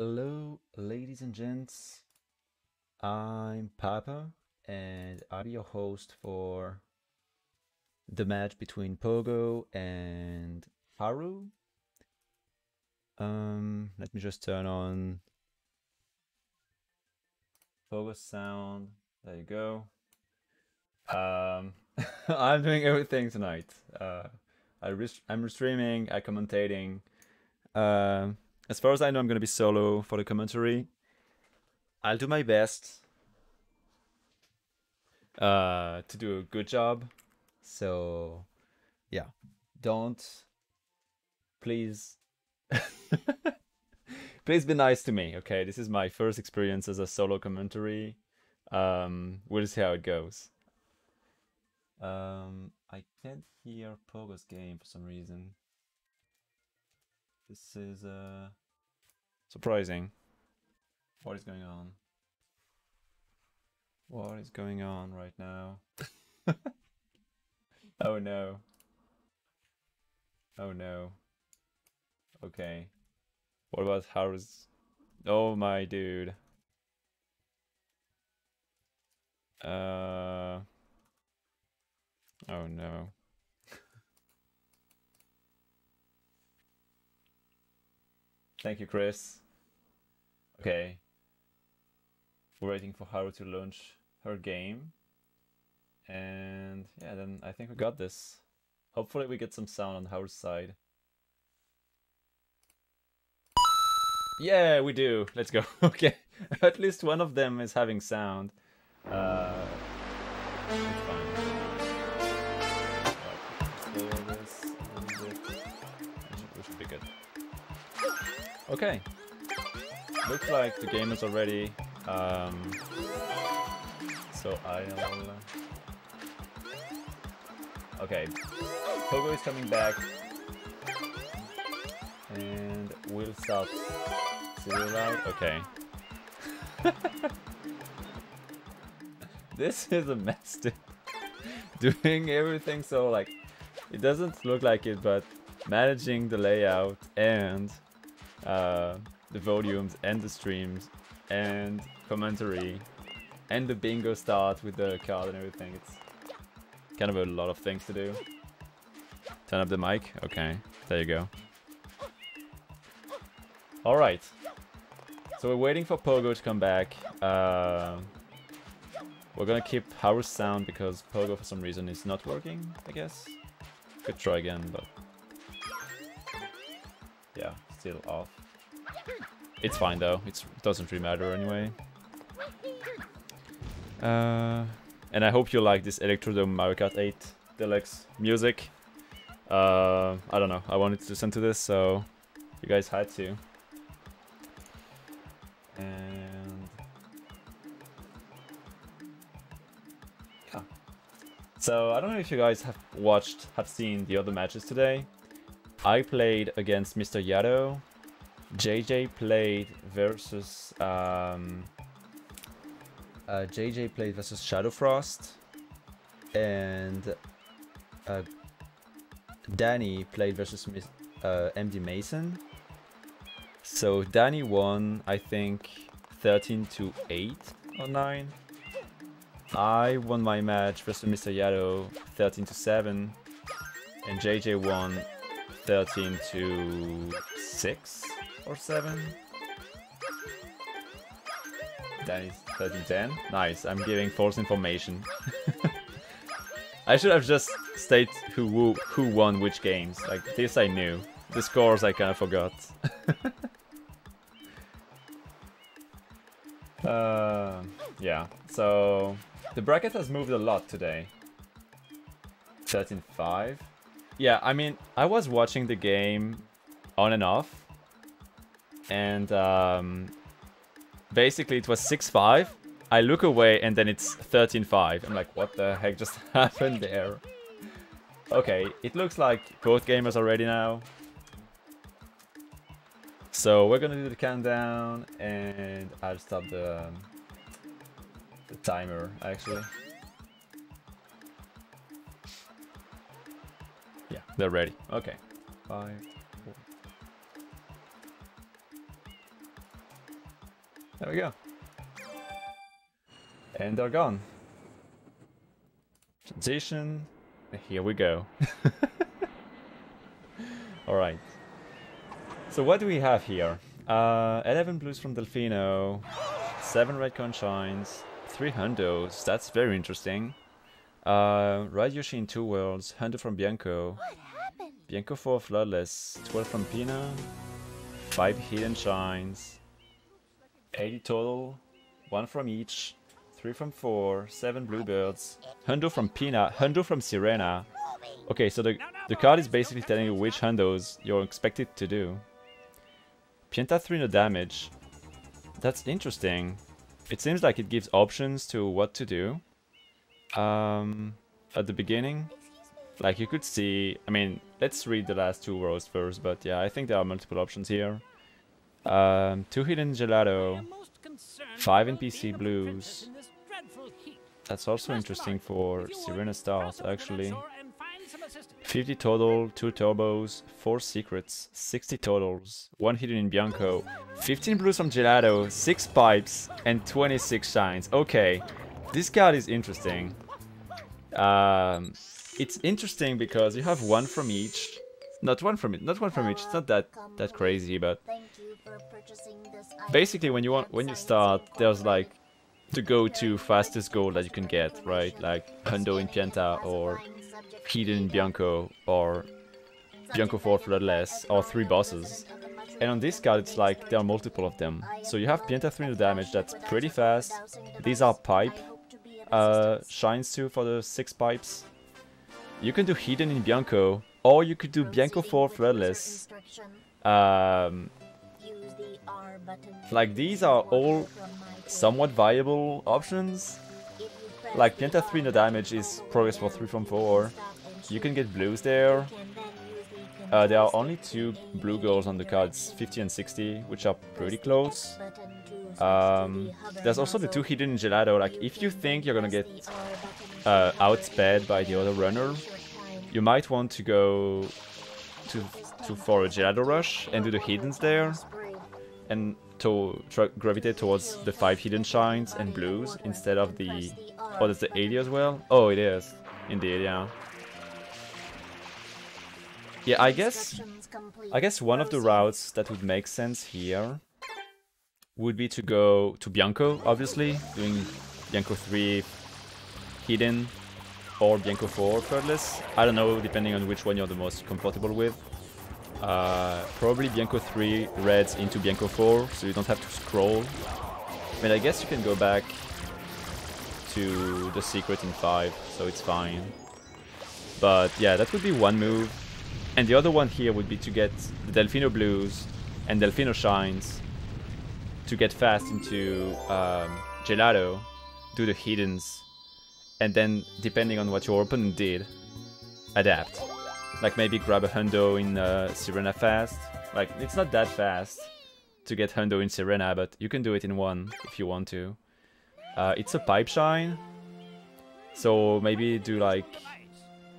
Hello, ladies and gents. I'm Papa, and I'll be your host for the match between Pogo and Haru. Um, let me just turn on Pogo's sound. There you go. Um, I'm doing everything tonight. Uh, I I'm streaming, I commentating. Um, as far as I know, I'm gonna be solo for the commentary. I'll do my best uh, to do a good job. So, yeah, don't please please be nice to me. Okay, this is my first experience as a solo commentary. Um, we'll see how it goes. Um, I can't hear Pogo's game for some reason. This is uh surprising. What is going on? What is going on right now? oh no. Oh no. Okay. What about Haru's? Oh my dude. Uh. Oh no. Thank you, Chris. Okay. We're waiting for Haru to launch her game. And yeah, then I think we got this. Hopefully we get some sound on Haru's side. Yeah, we do. Let's go. okay. At least one of them is having sound. Uh. Okay. Looks like the game is already. Um, so I'll. Okay. Pogo is coming back. And we'll serial out. Okay. this is a mess, dude. Doing everything so like it doesn't look like it, but managing the layout and uh, the volumes and the streams and commentary and the bingo start with the card and everything. It's kind of a lot of things to do. Turn up the mic. Okay, there you go. All right. So we're waiting for Pogo to come back. Uh, we're gonna keep Haru's sound because Pogo for some reason is not working, I guess. Could try again, but... Yeah, still off. It's fine though, it's, it doesn't really matter anyway. Uh, and I hope you like this Electrodrome Mario Kart 8 Deluxe music. Uh, I don't know, I wanted to listen to this, so you guys had to. And yeah. So I don't know if you guys have watched, have seen the other matches today. I played against Mr. Yado. JJ played versus um, uh, JJ played versus Shadow Frost, and uh, Danny played versus uh, MD Mason. So Danny won, I think, 13 to 8 or 9. I won my match versus Mr. Yado 13 to 7. And JJ won 13 to 6 or 7. Danny's 13 10. Nice, I'm giving false information. I should have just stated who who won which games. Like this I knew. The scores I kind of forgot. Uh, yeah, so the bracket has moved a lot today. 13-5. Yeah, I mean, I was watching the game on and off. And um, basically it was 6-5. I look away and then it's 13-5. I'm like, what the heck just happened there? Okay, it looks like both gamers are ready now. So we're gonna do the countdown and I'll stop the, um, the timer actually. Yeah, they're ready. Okay. Five, There we go. And they're gone. Transition. Here we go. Alright. So what do we have here? Uh, 11 blues from Delfino, 7 red conchines, 3 hundos, that's very interesting. Uh, Ride Yoshi in 2 worlds, hundo from Bianco, Bianco 4 floodless, 12 from Pinna, 5 hidden shines, 80 total, 1 from each, 3 from 4, 7 bluebirds, hundo from Pinna, hundo from Sirena. Okay, so the, the card is basically telling you which hundos you're expected to do. Pianta 3 no damage. That's interesting. It seems like it gives options to what to do. Um, at the beginning. Like you could see, I mean, let's read the last two rows first, but yeah, I think there are multiple options here. Um, two hidden gelato, five NPC blues. That's also interesting for Sirena Stars, actually. 50 total, 2 turbos, 4 secrets, 60 totals, 1 hidden in Bianco, 15 blues from Gelato, 6 pipes, and 26 shines. Okay, this card is interesting. Um, it's interesting because you have one from each. Not one from it, not one from each. It's not that that crazy, but basically when you want when you start, there's like to go-to fastest goal that you can get, right? Like Hundo in Pianta or Hidden Bianco or Bianco 4 Floodless or 3 bosses. And on this card it's like there are multiple of them. So you have Pianta 3 damage that's pretty fast. These are pipe uh, shines too for the 6 pipes. You can do Hidden in Bianco or you could do Bianco 4 Floodless. Um, like these are all somewhat viable options. Like Pianta 3 no damage is progress for 3 from 4. You can get blues there. Uh, there are only two blue goals on the cards, 50 and 60, which are pretty close. Um, there's also the two hidden gelato, like if you think you're gonna get uh, outsped by the other runner, you might want to go to, to for a gelato rush and do the hiddens there, and to gravitate towards the five hidden shines and blues instead of the... Oh, there's the 80 as well? Oh, it is. Indeed, yeah. Yeah, I guess I guess one of the routes that would make sense here would be to go to Bianco, obviously, doing Bianco 3 hidden or Bianco 4 thirdless. I don't know, depending on which one you're the most comfortable with. Uh, probably Bianco 3 reds into Bianco 4, so you don't have to scroll. I mean, I guess you can go back to the secret in 5, so it's fine. But yeah, that would be one move. And the other one here would be to get the Delfino Blues and Delfino Shines to get fast into um, Gelato, do the hiddens, and then, depending on what your opponent did, adapt. Like maybe grab a Hundo in uh, Sirena fast. Like, it's not that fast to get Hundo in Sirena, but you can do it in one if you want to. Uh, it's a Pipe Shine, so maybe do like...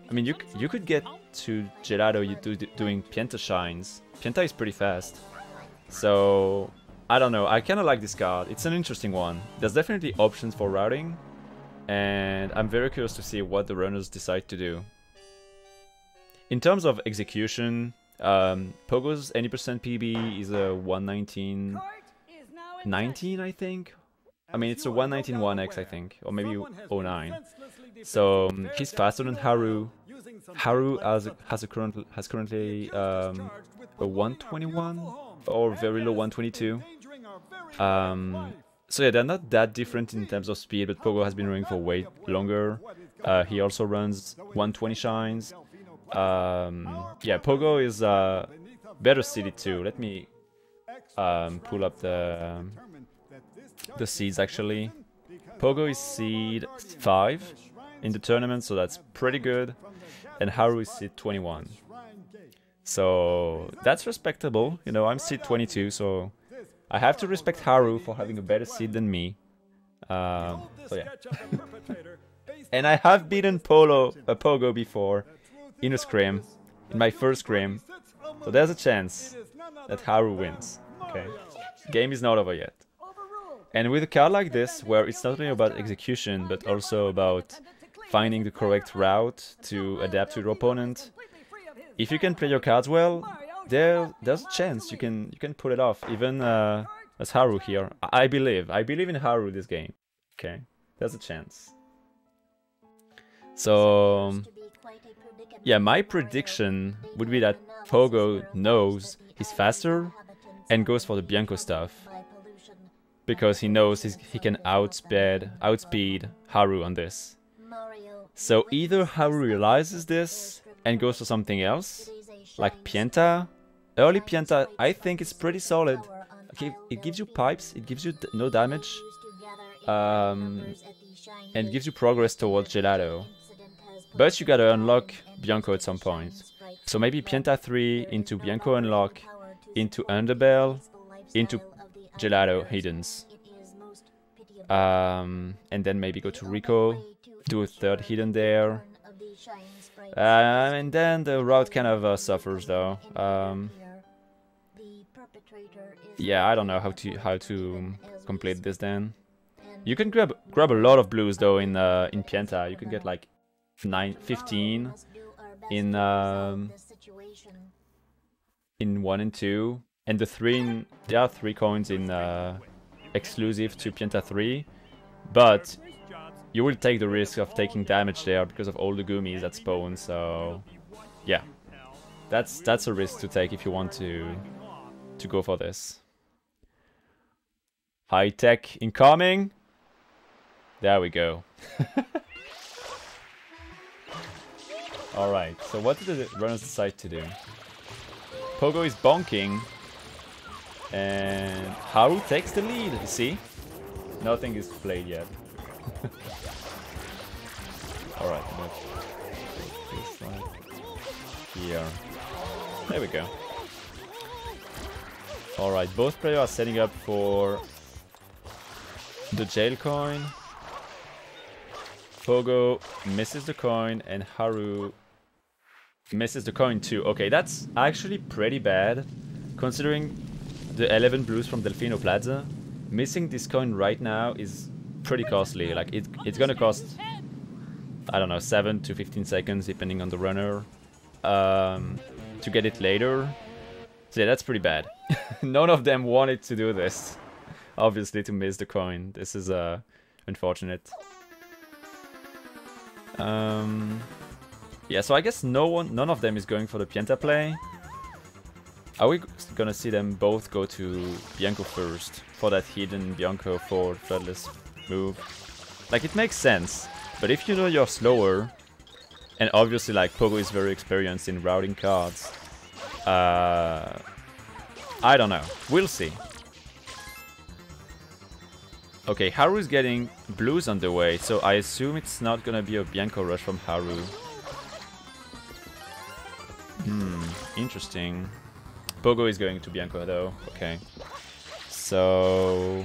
I mean, you, you could get to Gelato you do, doing Pianta Shines. Pianta is pretty fast. So, I don't know, I kinda like this card. It's an interesting one. There's definitely options for routing. And I'm very curious to see what the runners decide to do. In terms of execution, um, Pogo's 80% PB is a 119... 19, I think? I mean, it's a 119 1x, I think, or maybe 09. So um, he's faster than Haru, Haru has has a current has currently um, a 121 or very low 122. Um, so yeah, they're not that different in terms of speed, but Pogo has been running for way longer. Uh, he also runs 120 shines. Um, yeah, Pogo is uh, better seeded too. Let me um, pull up the the seeds actually. Pogo is seed 5 in the tournament, so that's pretty good and Haru is seed 21. So that's respectable. You know, I'm seed 22, so I have to respect Haru for having a better seed than me. Um, so yeah. and I have beaten Polo, uh, Pogo before in a scrim, in my first scrim. So there's a chance that Haru wins. Okay. Game is not over yet. And with a card like this, where it's not only about execution, but also about finding the correct route to adapt to your opponent, if you can play your cards well, there there's a chance you can you can pull it off. Even uh, as Haru here, I, I believe I believe in Haru this game. Okay, there's a chance. So yeah, my prediction would be that Pogo knows he's faster and goes for the Bianco stuff because he knows he can outspeed outspeed Haru on this. So either Haru realizes this and goes for something else, like Pianta. Early Pianta, I think it's pretty solid. Okay, it gives you pipes, it gives you no damage, um, and gives you progress towards Gelato. But you gotta unlock Bianco at some point. So maybe Pianta 3 into Bianco unlock, into Underbell, into Gelato Hiddens. Um, and then maybe go to Rico, do a third hidden there. Uh, and then the route kind of uh, suffers though. Um, yeah, I don't know how to how to complete this then. You can grab grab a lot of blues though in uh, in Pianta. You can get like nine, 15 in um, in one and two, and the three in, there are three coins in uh, exclusive to Pianta 3, but you will take the risk of taking damage there because of all the gummies that spawn, so yeah. That's that's a risk to take if you want to to go for this. High tech incoming. There we go. Alright, so what did the runners decide to do? Pogo is bonking. And Haru takes the lead, you see? Nothing is played yet. Alright, like here. There we go. Alright, both players are setting up for the jail coin. Pogo misses the coin and Haru misses the coin too. Okay, that's actually pretty bad considering the 11 blues from Delfino Plaza. Missing this coin right now is pretty costly. Like it, it's gonna cost, I don't know, 7 to 15 seconds depending on the runner um, to get it later. So yeah, that's pretty bad. None of them wanted to do this. Obviously to miss the coin. This is uh, unfortunate. Um, yeah, so I guess no one, none of them is going for the Pianta play. Are we gonna see them both go to Bianco first for that hidden Bianco for threadless move? Like, it makes sense, but if you know you're slower, and obviously like Pogo is very experienced in routing cards, uh, I don't know. We'll see. Okay, Haru is getting blues on the way, so I assume it's not gonna be a Bianco rush from Haru. Interesting. Pogo is going to Bianco though, okay. So...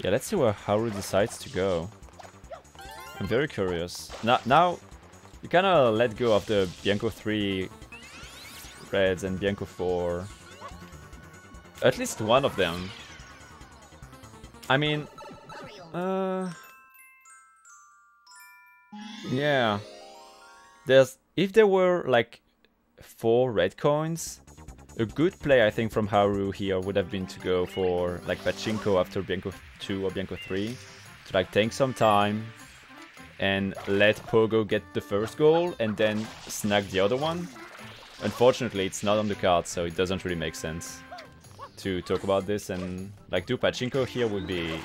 Yeah, let's see where Haru decides to go. I'm very curious. Now, now you kind of let go of the Bianco 3 reds and Bianco 4. At least one of them. I mean... Uh... Yeah. There's if there were like four red coins, a good play I think from Haru here would have been to go for like Pachinko after Bianco 2 or Bianco 3 to like take some time and let Pogo get the first goal and then snag the other one. Unfortunately it's not on the card so it doesn't really make sense to talk about this and like do Pachinko here would be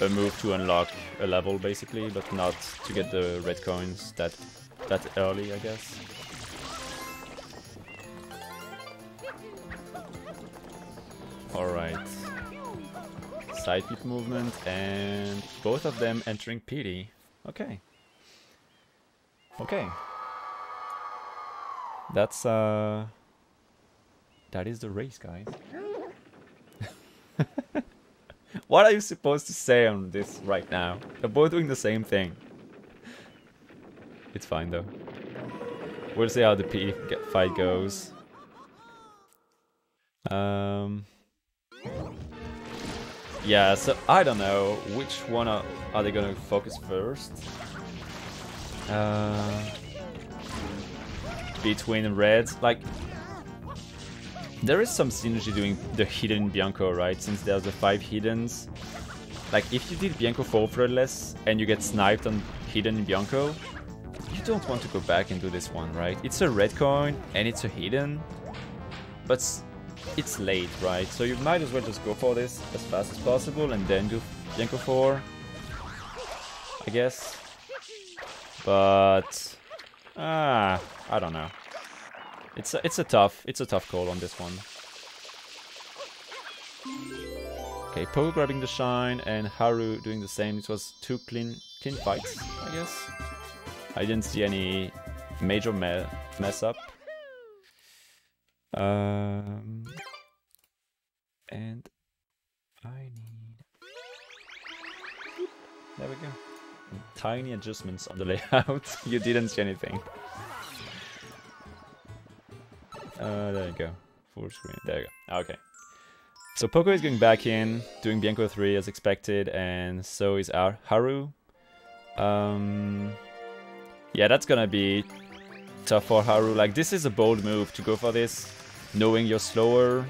a move to unlock a level basically but not to get the red coins that that early, I guess. Alright. Side peep movement and both of them entering PD. Okay. Okay. That's uh that is the race, guys. what are you supposed to say on this right now? They're both doing the same thing. It's fine though. We'll see how the P fight goes. Um, Yeah, so I don't know which one are, are they gonna focus first. Uh, between reds, like there is some synergy doing the hidden Bianco, right? Since there's the five hiddens. Like if you did Bianco 4 threadless and you get sniped on hidden Bianco, you don't want to go back and do this one, right? It's a red coin and it's a hidden, but it's late, right? So you might as well just go for this as fast as possible and then do Bianco 4, I guess. But ah, I don't know. It's a, it's a tough it's a tough call on this one. Okay, Pogo grabbing the shine and Haru doing the same. It was two clean clean fights, I guess. I didn't see any major me mess up. Um, and I need... There we go. Tiny adjustments on the layout. you didn't see anything. Uh, there you go. Full screen. There you go. Okay. So Pogo is going back in, doing Bianco 3 as expected, and so is our Haru. Um, yeah, that's gonna be tough for Haru. Like, this is a bold move to go for this, knowing you're slower.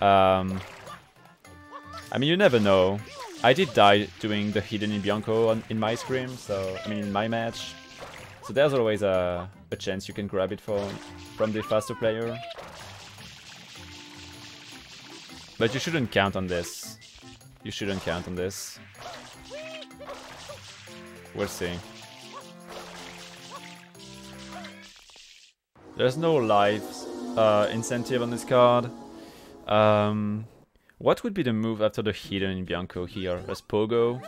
Um, I mean, you never know. I did die doing the hidden in Bianco on, in my scrim, so, I mean, in my match. So there's always a, a chance you can grab it from, from the faster player. But you shouldn't count on this. You shouldn't count on this. We'll see. There's no life uh, incentive on this card. Um, what would be the move after the hidden in Bianco here? As Pogo?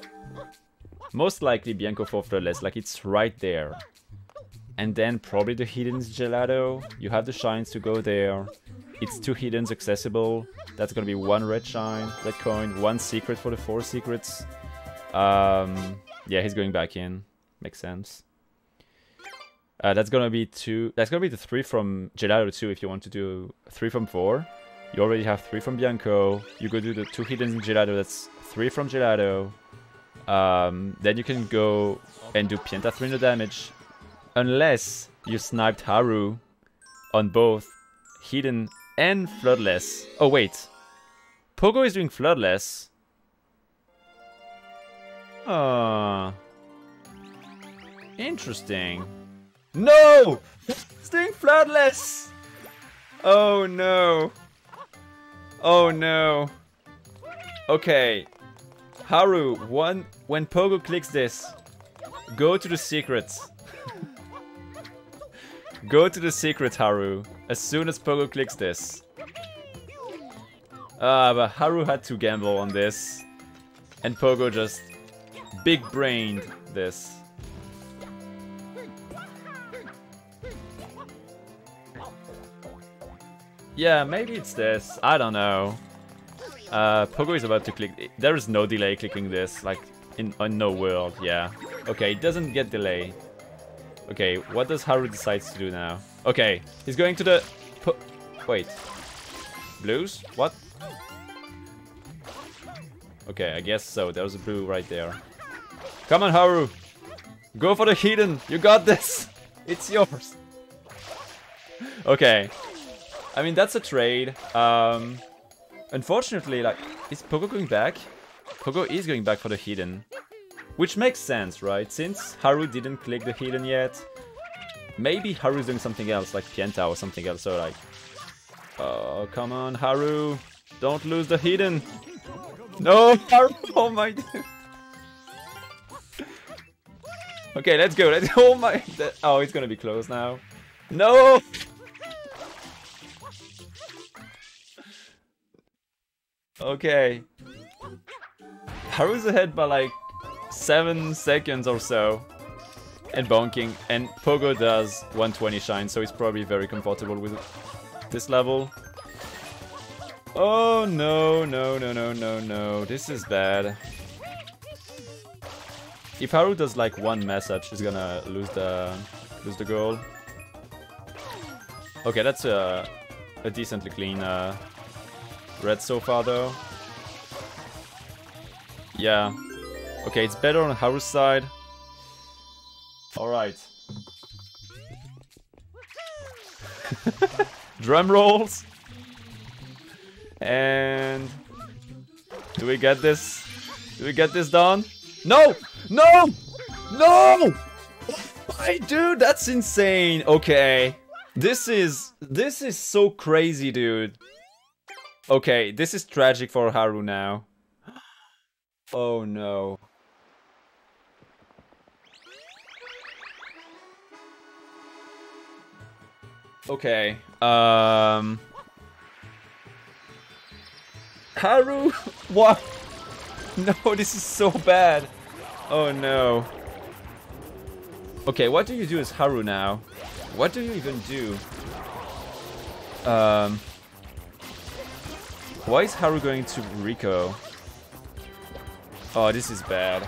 Most likely Bianco for Threadless, like it's right there. And then probably the hidden is Gelato. You have the shines to go there. It's two hiddens accessible. That's gonna be one red shine, red coin, one secret for the four secrets. Um, yeah, he's going back in. Makes sense. Uh, that's gonna be two. That's gonna be the three from Gelato too. If you want to do three from four, you already have three from Bianco. You go do the two hidden Gelato. That's three from Gelato. Um, then you can go and do Pianta 300 damage, unless you sniped Haru on both hidden and floodless. Oh wait, Pogo is doing floodless. Ah, interesting. No! It's doing floodless! Oh no. Oh no. Okay. Haru, one when Pogo clicks this, go to the secrets. go to the secret, Haru, as soon as Pogo clicks this. Ah, uh, but Haru had to gamble on this. And Pogo just big-brained this. Yeah, maybe it's this. I don't know. Uh, Pogo is about to click. There is no delay clicking this, like in, in no world. Yeah. Okay, it doesn't get delay. Okay, what does Haru decides to do now? Okay, he's going to the. Po Wait. Blues? What? Okay, I guess so. There was a blue right there. Come on, Haru. Go for the hidden. You got this. It's yours. Okay. I mean, that's a trade. Um, unfortunately, like, is Pogo going back? Pogo is going back for the hidden. Which makes sense, right? Since Haru didn't click the hidden yet, maybe Haru's doing something else, like Pianta or something else, so like... Oh, come on, Haru! Don't lose the hidden! No, Haru! Oh my... okay, let's go, let's... Oh my... Oh, it's gonna be close now. No! Okay. Haru's ahead by like 7 seconds or so. And bonking. And Pogo does 120 shine, so he's probably very comfortable with this level. Oh no, no, no, no, no, no. This is bad. If Haru does like one message, he's gonna lose the lose the goal. Okay, that's a, a decently clean uh, red so far though. Yeah. Okay, it's better on Haru's side. Alright. Drum rolls. And do we get this? Do we get this done? No! No! No! My dude, that's insane. Okay. This is this is so crazy, dude. Okay, this is tragic for Haru now. Oh no. Okay. Um Haru? What? No, this is so bad. Oh no. Okay, what do you do as Haru now? What do you even do? Um Why is Haru going to Rico? Oh, this is bad.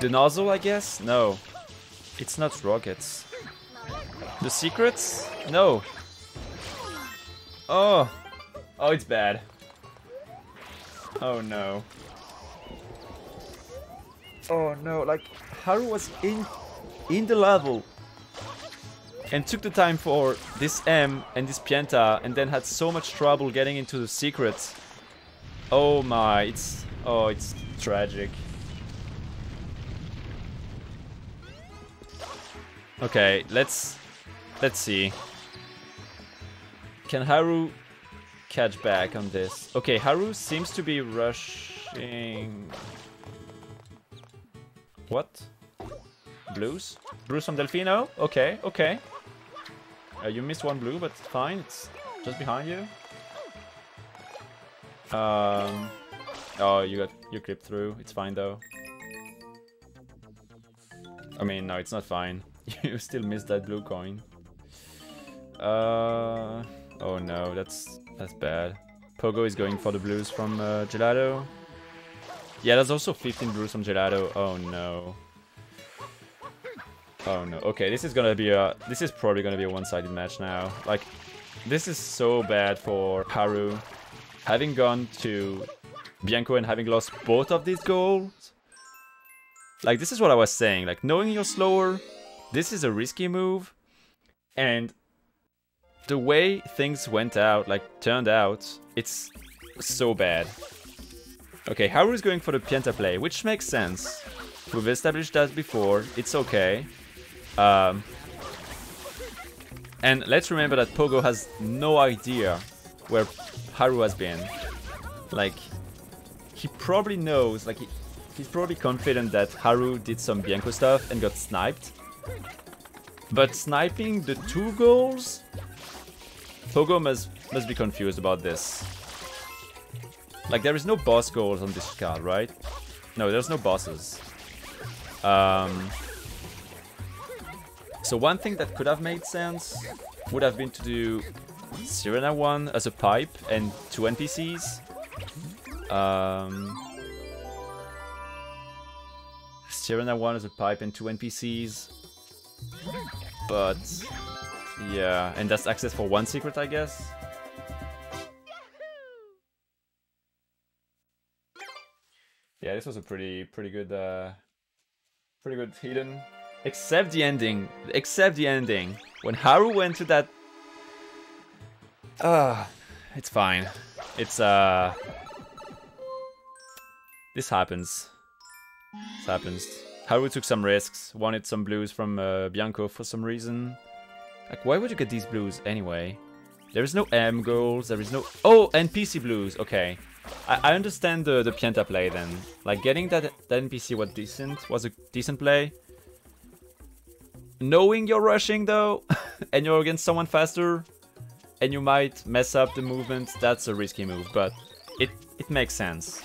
The nozzle, I guess? No. It's not rockets. The secrets? No. Oh. Oh, it's bad. Oh no. Oh no, like Haru was in in the level and took the time for this M and this Pianta and then had so much trouble getting into the secrets. Oh my, it's oh it's tragic. Okay, let's let's see. Can Haru catch back on this. Okay, Haru seems to be rushing... What? Blues? Blues from Delfino? Okay, okay. Uh, you missed one blue, but fine. It's just behind you. Um... Oh, you got you clipped through. It's fine though. I mean, no, it's not fine. you still missed that blue coin. Uh... Oh no, that's that's bad. Pogo is going for the blues from uh, Gelato. Yeah, there's also 15 blues from Gelato. Oh no. Oh no. Okay, this is gonna be a. This is probably gonna be a one-sided match now. Like, this is so bad for Haru. Having gone to Bianco and having lost both of these goals. Like, this is what I was saying. Like, knowing you're slower, this is a risky move. And the way things went out, like turned out, it's so bad. Okay, Haru is going for the Pianta play, which makes sense. We've established that before, it's okay. Um, and let's remember that Pogo has no idea where Haru has been. Like, he probably knows, like, he, he's probably confident that Haru did some Bianco stuff and got sniped. But sniping the two goals Pogo must, must be confused about this. Like, there is no boss goals on this card, right? No, there's no bosses. Um, so one thing that could have made sense would have been to do Sirena 1 as a pipe and two NPCs. Um, Sirena 1 as a pipe and two NPCs. But yeah, and that's access for one secret, I guess? Yeah, this was a pretty, pretty good, uh, pretty good hidden. Except the ending. Except the ending. When Haru went to that... Uh, it's fine. It's, uh... This happens. This happens. Haru took some risks, wanted some blues from uh, Bianco for some reason. Like, why would you get these blues anyway? There is no M goals, there is no... Oh, NPC blues, okay. I, I understand the, the Pianta play then. Like, getting that, that NPC was decent, was a decent play. Knowing you're rushing though, and you're against someone faster, and you might mess up the movement, that's a risky move, but it, it makes sense.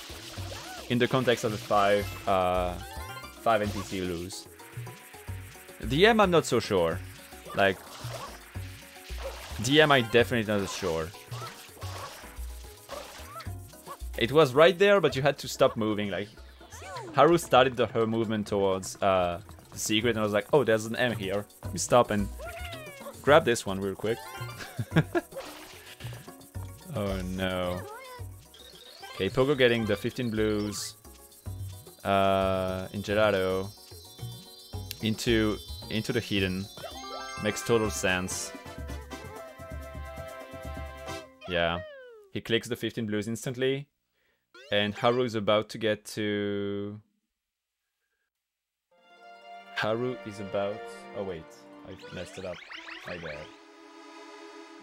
In the context of the 5, uh, 5 NPC lose. The M I'm not so sure. Like, DM I definitely not sure. It was right there, but you had to stop moving. Like Haru started the, her movement towards uh, the secret, and I was like, "Oh, there's an M here." We stop and grab this one real quick. oh no. Okay, Pogo getting the 15 blues. uh, in into into the hidden. Makes total sense. Yeah. He clicks the 15 blues instantly. And Haru is about to get to... Haru is about... Oh wait, I messed it up. My bad.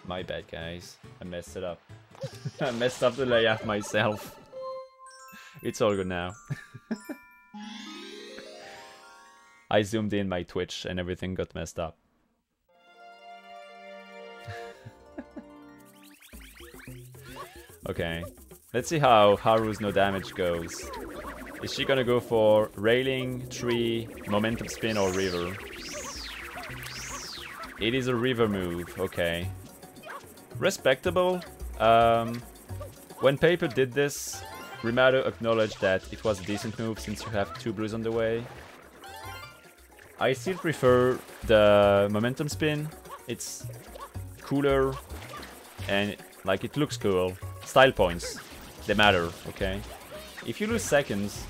My bad, guys. I messed it up. I messed up the layout myself. It's all good now. I zoomed in my Twitch and everything got messed up. okay, let's see how Haru's no damage goes. Is she gonna go for railing, tree, momentum spin or river? It is a river move, okay. Respectable. Um, when Paper did this, Rimado acknowledged that it was a decent move since you have two blues on the way. I still prefer the momentum spin. It's cooler and like it looks cool. Style points, they matter, okay? If you lose seconds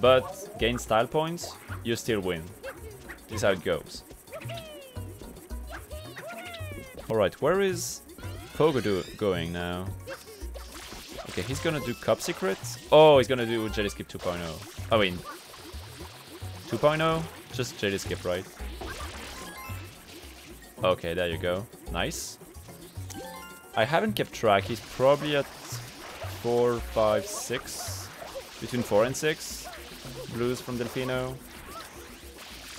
but gain style points, you still win. This is how it goes. Alright, where is Pogo do going now? Okay, he's gonna do Cup Secret. Oh, he's gonna do Jelly Skip 2.0. I mean, 2.0? Just Jelly Skip, right? Okay, there you go. Nice. I haven't kept track. He's probably at 4, 5, 6. Between 4 and 6. Blues from Delfino.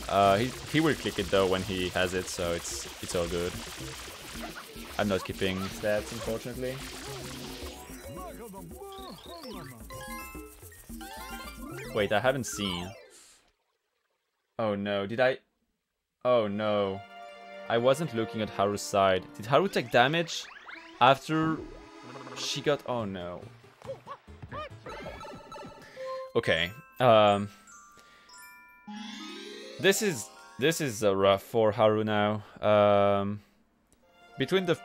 Uh, he, he will click it though when he has it, so it's it's all good. I'm not keeping stats, unfortunately. Wait, I haven't seen. Oh no, did I... Oh no. I wasn't looking at Haru's side. Did Haru take damage after she got... Oh no. Okay. Um... This is... This is uh, rough for Haru now. Um... Between the,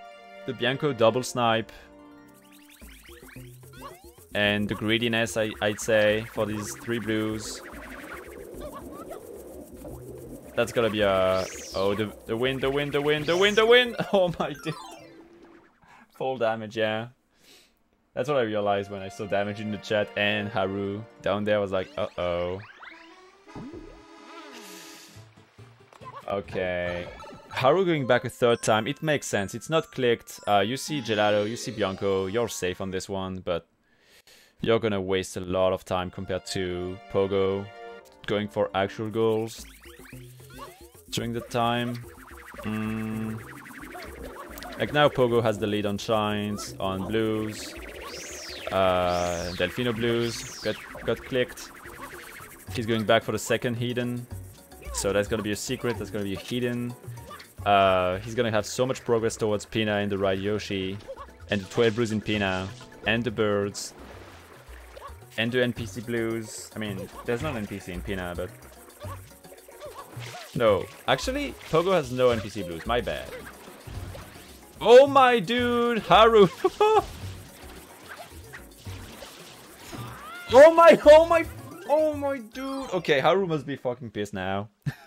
the Bianco double snipe and the greediness, I, I'd say, for these three blues. That's gonna be a... Oh, the, the wind, the win, the win, the win, the wind! Oh my dude. Full damage, yeah. That's what I realized when I saw damage in the chat and Haru down there. I was like, uh-oh. Okay. Haru going back a third time, it makes sense. It's not clicked. Uh, you see Gelato, you see Bianco. You're safe on this one, but you're gonna waste a lot of time compared to Pogo going for actual goals during the time. Mm. Like now Pogo has the lead on Shines, on Blues. Uh, Delfino Blues got, got clicked. He's going back for the second Hidden. So that's gonna be a secret, that's gonna be a Hidden. Uh, he's gonna have so much progress towards Pinna and the right Yoshi. And the 12 Blues in Pinna. And the birds. And the NPC blues. I mean, there's not NPC in Pinna, but... No. Actually, Pogo has no NPC blues. My bad. Oh my dude! Haru! oh my, oh my, oh my dude! Okay, Haru must be fucking pissed now.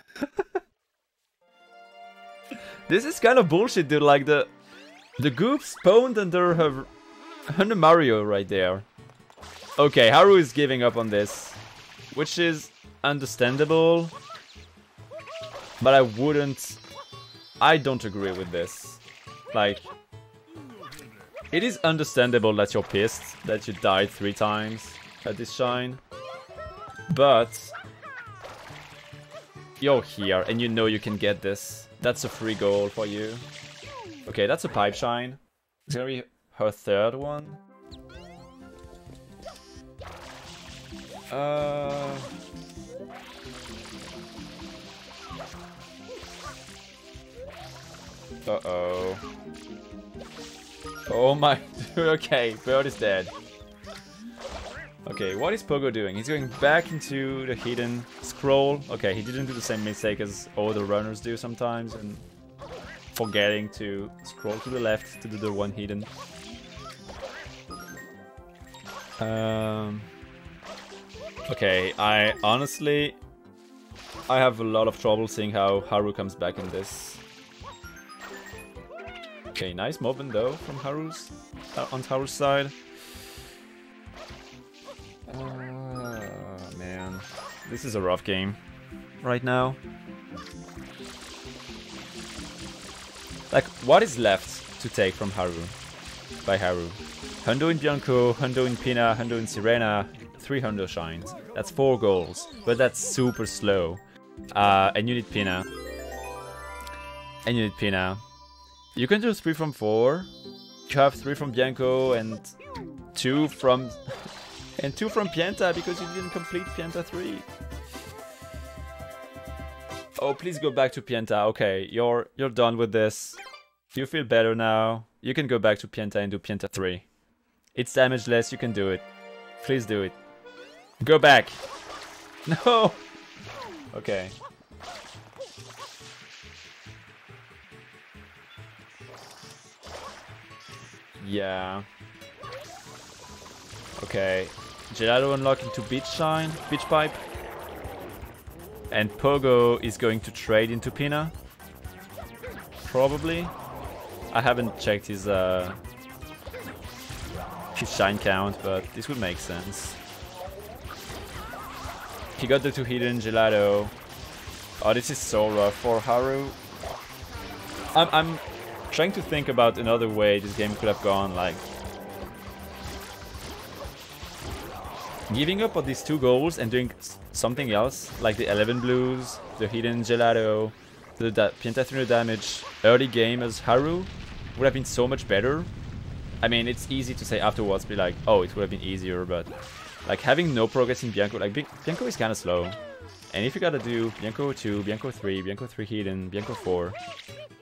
this is kind of bullshit, dude. Like, the... The goop spawned under her... Under Mario right there. Okay, Haru is giving up on this, which is understandable, but I wouldn't... I don't agree with this. Like, it is understandable that you're pissed that you died three times at this shine, but you're here and you know you can get this. That's a free goal for you. Okay, that's a pipe shine. It's gonna be her third one. Uh... Uh-oh. Oh my... okay, Bird is dead. Okay, what is Pogo doing? He's going back into the hidden scroll. Okay, he didn't do the same mistake as all the runners do sometimes and forgetting to scroll to the left to do the one hidden. Um... Okay, I honestly... I have a lot of trouble seeing how Haru comes back in this. Okay, nice movement though from Haru's uh, on Haru's side. Uh, man, this is a rough game right now. Like, what is left to take from Haru? By Haru. Hundo in Bianco, Hundo in Pinna, Hundo in Sirena, three Hundo shines. That's four goals, but that's super slow. Uh, and you need Pinna. And you need Pinna. You can do three from four. You have three from Bianco and two from and two from Pianta because you didn't complete Pianta three. Oh, please go back to Pianta. Okay, you're you're done with this. You feel better now. You can go back to Pianta and do Pianta 3. It's damageless, you can do it. Please do it. Go back. No! Okay. Yeah. Okay. Gelato unlock into Beach Shine, Beach Pipe. And Pogo is going to trade into Pinna. Probably. I haven't checked his uh, his shine count, but this would make sense. He got the two hidden gelato. Oh, this is so rough for Haru. I'm, I'm trying to think about another way this game could have gone, like... Giving up on these two goals and doing something else, like the 11 blues, the hidden gelato, the da Pianta damage early game as Haru would have been so much better. I mean, it's easy to say afterwards, be like, oh, it would have been easier, but like having no progress in Bianco, like Bianco is kind of slow. And if you gotta do Bianco 2, Bianco 3, Bianco 3 hidden, Bianco 4,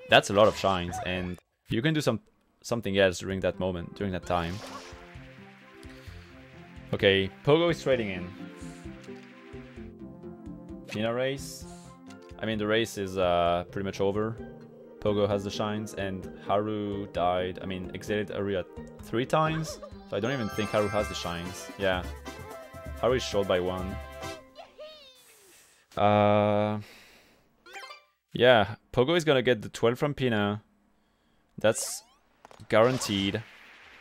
that's a lot of shines, and you can do some something else during that moment, during that time. Okay, Pogo is trading in. Pinna race. I mean, the race is uh, pretty much over. Pogo has the shines, and Haru died. I mean, exited area three times, so I don't even think Haru has the shines. Yeah, Haru is short by one. Uh, yeah, Pogo is gonna get the 12 from Pinna. That's guaranteed.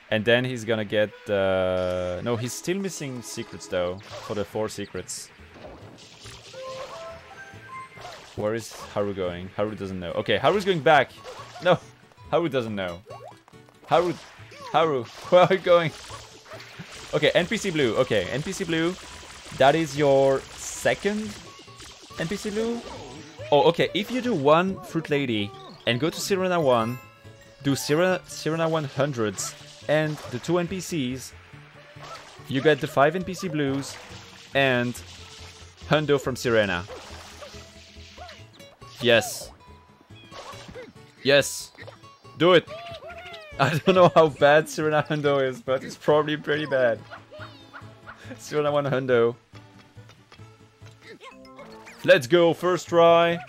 And then he's gonna get the... No, he's still missing secrets though, for the four secrets. Where is Haru going? Haru doesn't know. Okay, Haru's going back. No, Haru doesn't know. Haru, Haru, where are you going? Okay, NPC Blue. Okay, NPC Blue. That is your second NPC Blue? Oh, okay. If you do one Fruit Lady and go to Sirena 1, do Sirena, Sirena 100s and the two NPCs, you get the five NPC Blues and Hundo from Sirena. Yes. Yes. Do it. I don't know how bad Sirena Hundo is, but it's probably pretty bad. Sirena 1 Hundo. Let's go, first try.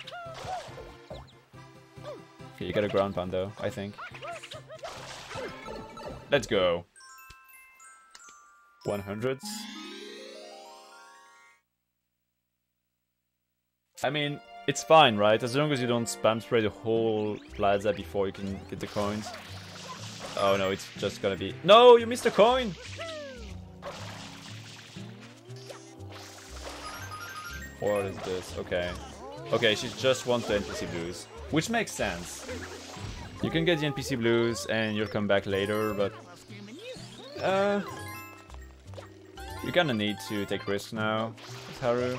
Okay, you got a ground pound though, I think. Let's go. 100s. I mean, it's fine, right? As long as you don't spam spray the whole plaza before you can get the coins. Oh no, it's just gonna be... No, you missed a coin! What is this? Okay. Okay, she just wants the NPC. Which makes sense. You can get the NPC blues and you'll come back later, but... Uh... You kinda need to take risks now, Haru.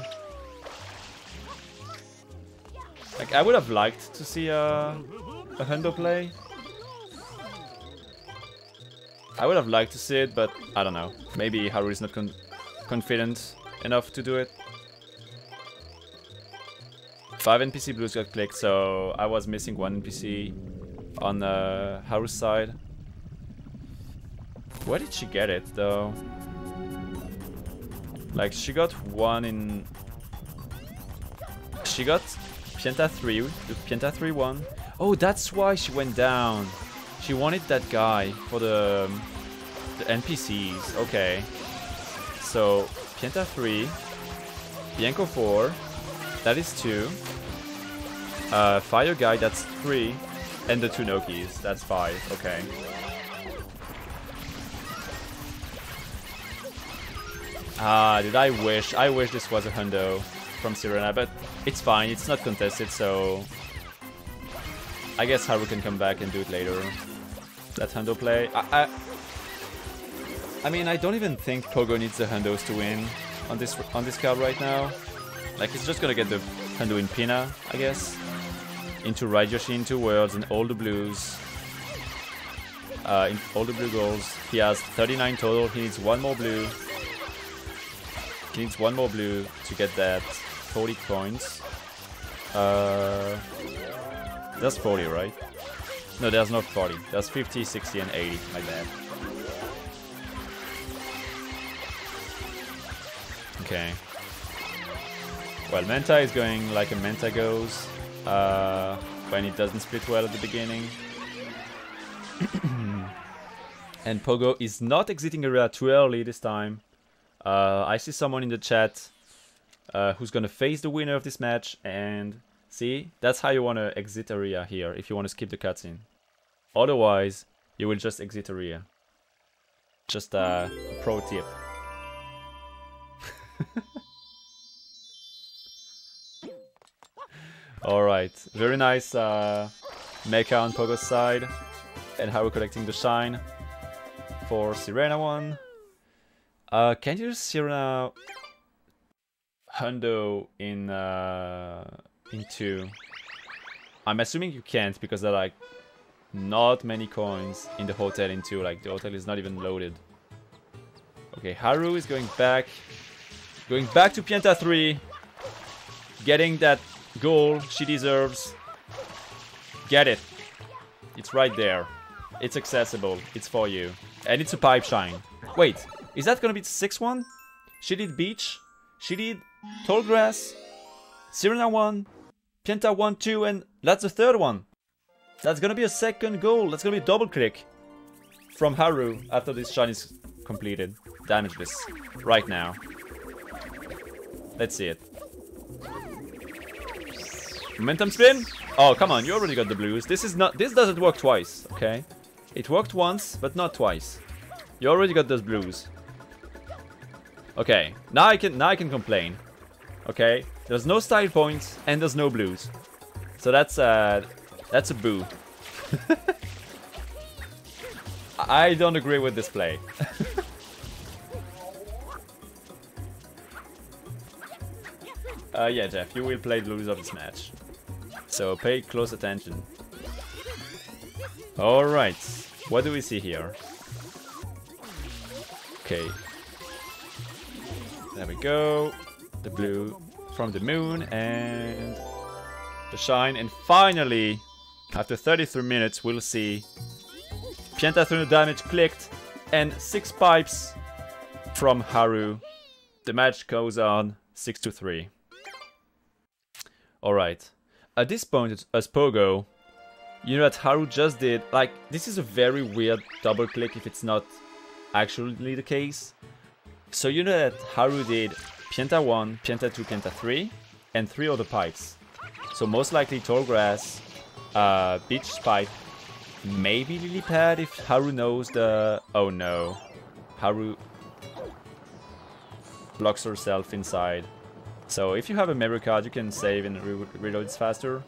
Like, I would have liked to see a, a Hundo play. I would have liked to see it, but I don't know. Maybe Haru is not con confident enough to do it. Five NPC blues got clicked, so I was missing one NPC on uh, Haru's side. Where did she get it, though? Like, she got one in... She got Pianta 3, the Pianta 3 one. Oh, that's why she went down. She wanted that guy for the, the NPCs. Okay. So, Pianta 3, Bianco 4. That is 2. Uh, Fire Guy, that's 3. And the two Nokis, that's 5. Okay. Ah, did I wish? I wish this was a hundo from Sirena, but it's fine. It's not contested, so... I guess Haru can come back and do it later. That hundo play. I, I, I mean, I don't even think Pogo needs the hundos to win on this on this card right now. Like, he's just gonna get the hundo in Pinna, I guess. Into Ride Yoshi, into Worlds, and all the blues. Uh, in all the blue goals. He has 39 total. He needs one more blue. He needs one more blue to get that 40 coins. Uh, that's 40, right? No, there's not 40. There's 50, 60, and 80. My bad. Okay. Well, Menta is going like a Menta goes uh, when it doesn't split well at the beginning. and Pogo is not exiting area too early this time. Uh, I see someone in the chat uh, who's gonna face the winner of this match and see that's how you want to exit area here if you want to skip the cutscene otherwise you will just exit area just a pro tip Alright, very nice uh, mecha on Pogo's side and how we're collecting the shine for Sirena one. Uh, can you Sirena Hundo in uh, in two? I'm assuming you can't because there are like not many coins in the hotel in two. Like the hotel is not even loaded. Okay, Haru is going back, going back to Pianta three, getting that goal she deserves. Get it. It's right there. It's accessible. It's for you. And it's a pipe shine. Wait, is that gonna be the sixth one? She did beach. She did tall grass. Sirena 1. Pianta 1, 2, and that's the third one. That's gonna be a second goal. That's gonna be double click from Haru after this shine is completed. Damage this Right now. Let's see it. Momentum spin? Oh, come on, you already got the blues. This is not this doesn't work twice, okay? It worked once, but not twice. You already got those blues. Okay, now I can now I can complain. Okay, there's no style points and there's no blues, so that's uh that's a boo. I don't agree with this play. uh, yeah, Jeff, you will play the loser of this match. So pay close attention. Alright, what do we see here? Okay. There we go. The blue from the moon and the shine. And finally, after 33 minutes, we'll see the damage clicked and 6 pipes from Haru. The match goes on 6 to 3. Alright. At this point, as Pogo, you know that Haru just did, like, this is a very weird double click if it's not actually the case. So you know that Haru did Pianta 1, Pianta 2, Pianta 3, and 3 other pipes. So most likely Tall Grass, uh, Beach Pipe, maybe Lily Pad if Haru knows the... Oh no. Haru blocks herself inside. So if you have a memory card, you can save and re reload faster.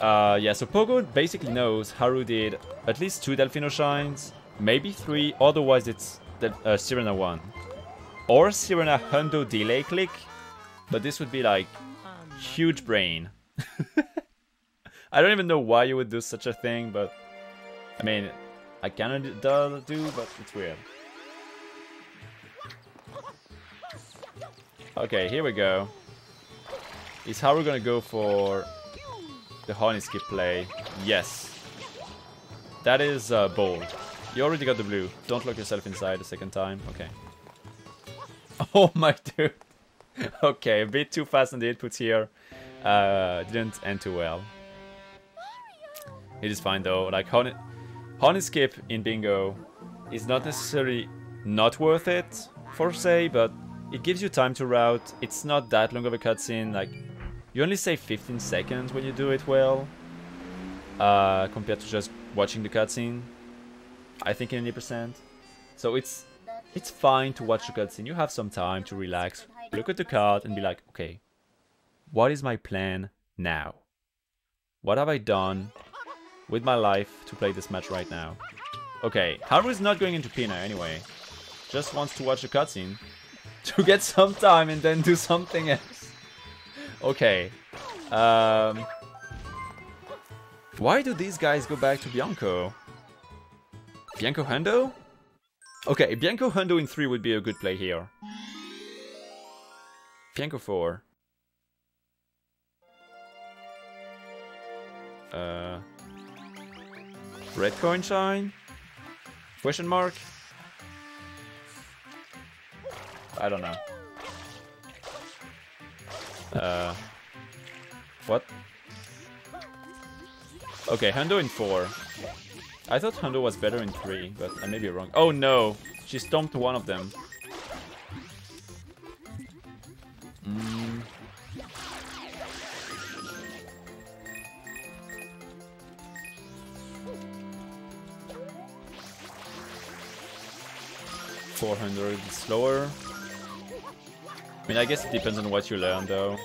Uh, yeah, so Pogo basically knows Haru did at least two Delfino Shines, maybe three, otherwise it's the uh, Sirena 1. Or Sirena Hundo delay click, but this would be like huge brain. I don't even know why you would do such a thing, but I mean, I kinda do, but it's weird. Okay, here we go. Is how we're gonna go for the honey skip play? Yes. That is uh, bold. You already got the blue. Don't lock yourself inside a second time. Okay. Oh my dude. okay, a bit too fast on the inputs here. Uh, didn't end too well. It is fine though. Like honey, honey skip in bingo is not necessarily not worth it for say, but it gives you time to route. It's not that long of a cutscene. Like, you only save 15 seconds when you do it well, uh, compared to just watching the cutscene. I think in 80%. So it's it's fine to watch the cutscene. You have some time to relax, look at the card, and be like, okay, what is my plan now? What have I done with my life to play this match right now? Okay, Haru is not going into Pinna anyway. Just wants to watch the cutscene to get some time and then do something else. Okay. Um, why do these guys go back to Bianco? Bianco Hundo? Okay, Bianco Hundo in 3 would be a good play here. Bianco 4. Uh, red coin shine? Question mark? I don't know. Uh, what? Okay, Hundo in 4. I thought Hundo was better in 3, but I may be wrong. Oh no! She stomped one of them. Mm. Four hundred slower. I mean, I guess it depends on what you learn, though.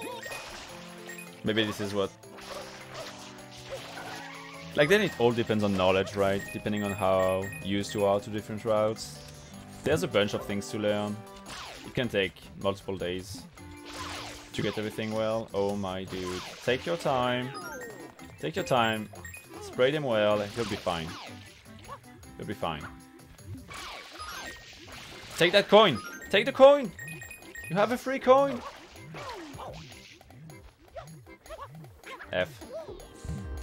Maybe this is what like then it all depends on knowledge, right? Depending on how used you are to different routes. There's a bunch of things to learn. It can take multiple days to get everything well. Oh my dude. Take your time. Take your time. Spray them well he'll be fine. He'll be fine. Take that coin! Take the coin! You have a free coin! F.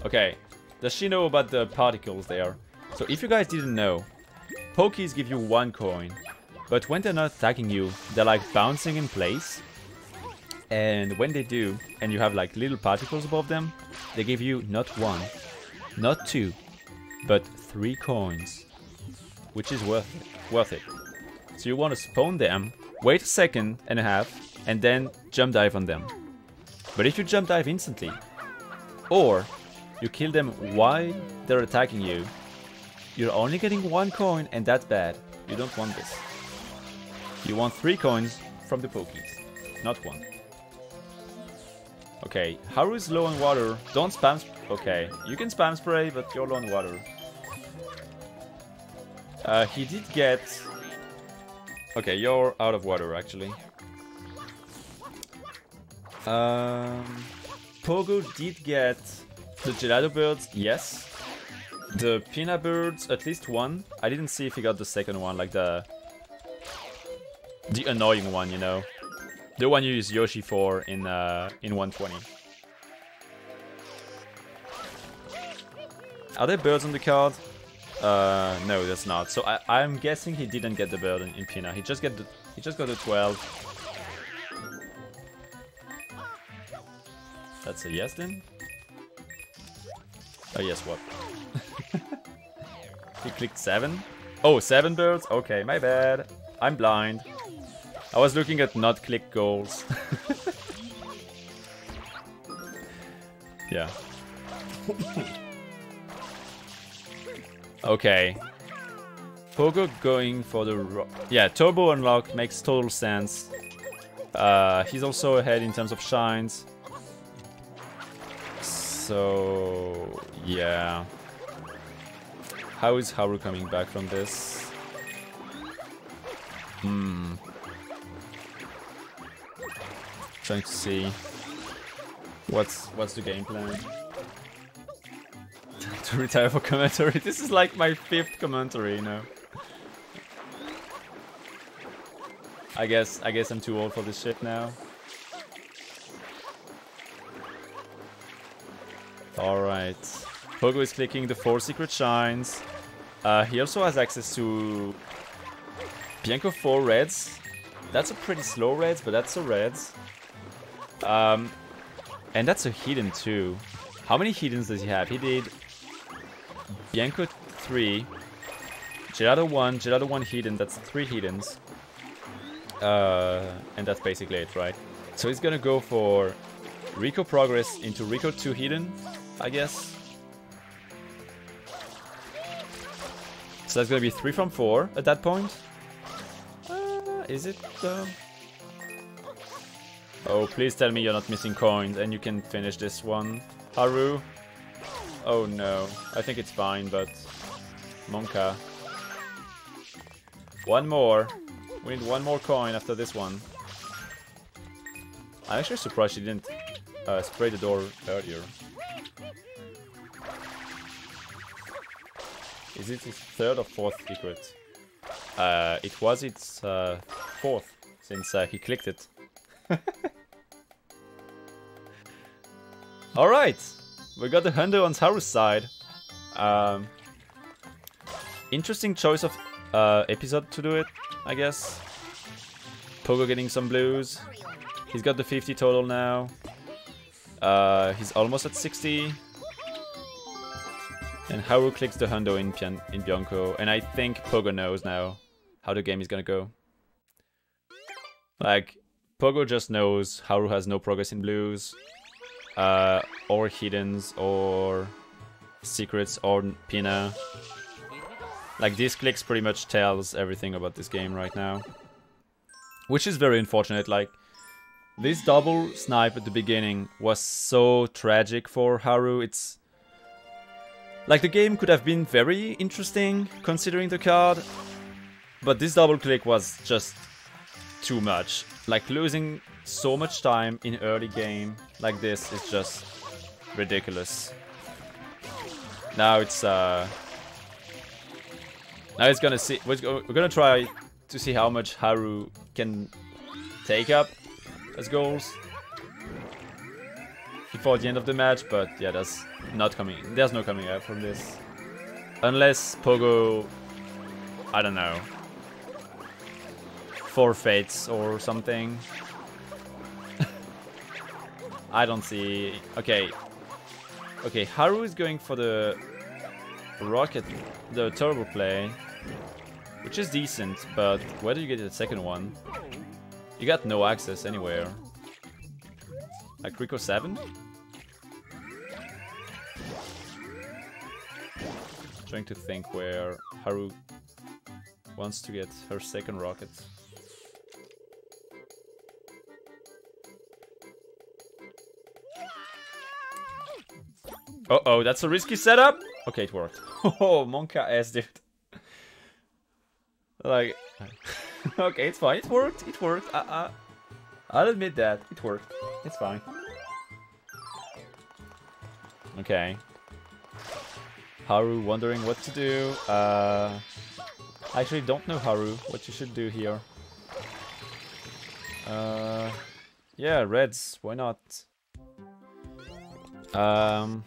Okay, does she know about the particles there? So if you guys didn't know, Pokies give you one coin, but when they're not attacking you, they're like bouncing in place. And when they do, and you have like little particles above them, they give you not one, not two, but three coins. Which is worth it. Worth it. So you want to spawn them, wait a second and a half, and then jump dive on them. But if you jump dive instantly, or you kill them while they're attacking you. You're only getting one coin and that's bad. You don't want this. You want three coins from the Pokies, not one. Okay, Haru is low on water. Don't spam... Okay, you can spam spray, but you're low on water. Uh, he did get... Okay, you're out of water, actually. Um, Pogo did get the gelato birds, yes. The Pinna birds, at least one. I didn't see if he got the second one, like the... The annoying one, you know. The one you use Yoshi for in, uh, in 120. Are there birds on the card? Uh, no, that's not. So I, I'm guessing he didn't get the bird in, in Pinna. He just get the, he just got the 12. That's a yes then? Oh, yes, what? he clicked seven? Oh, seven birds? Okay, my bad. I'm blind. I was looking at not click goals. yeah. okay. Pogo going for the... Yeah, turbo unlock makes total sense. Uh, he's also ahead in terms of shines. So, yeah. How is Haru coming back from this? Hmm. Trying to see what's what's the game plan. To retire for commentary. This is like my fifth commentary, you know. I guess I guess I'm too old for this shit now. Alright. Pogo is clicking the four secret shines. Uh, he also has access to Bianco 4 reds. That's a pretty slow reds, but that's a reds. Um, and that's a hidden too. How many hiddens does he have? He did Bianco 3, Gelato 1, Gelato 1 hidden, that's 3 hiddens. Uh, and that's basically it, right? So he's gonna go for Ricco Progress into Ricco 2 Hidden, I guess. So that's gonna be 3 from 4 at that point. Uh, is it though? Oh, please tell me you're not missing coins and you can finish this one. Haru? Oh no, I think it's fine, but... Monka. One more. We need one more coin after this one. I'm actually surprised she didn't uh, spray the door earlier. Is it its third or fourth secret? Uh, it was its uh, fourth, since uh, he clicked it. Alright, we got the Hundo on Haru's side. Um, interesting choice of uh, episode to do it, I guess. Pogo getting some blues. He's got the 50 total now. Uh, he's almost at 60. And Haru clicks the Hundo in, Pian in Bianco. And I think Pogo knows now how the game is gonna go. Like, Pogo just knows Haru has no progress in blues. Uh, or hiddens, or secrets, or Pinna. Like, these clicks pretty much tells everything about this game right now. Which is very unfortunate, like... This double snipe at the beginning was so tragic for Haru, it's... Like, the game could have been very interesting, considering the card, but this double click was just too much. Like, losing so much time in early game like this is just ridiculous. Now it's, uh... Now it's gonna see... We're gonna try to see how much Haru can take up as goals before the end of the match, but yeah, that's not coming. There's no coming out from this. Unless Pogo, I don't know, forfeits or something. I don't see. Okay. Okay, Haru is going for the rocket, the turbo play, which is decent, but where do you get the second one? You got no access anywhere. Like Ricco 7? Trying to think where Haru wants to get her second rocket. Uh oh, that's a risky setup! Okay, it worked. Oh, Monka ass dude. like... okay, it's fine. It worked. It worked. Uh, uh, I'll admit that. It worked. It's fine. Okay. Haru wondering what to do. Uh, I actually don't know, Haru, what you should do here. Uh, yeah, reds. Why not? Um,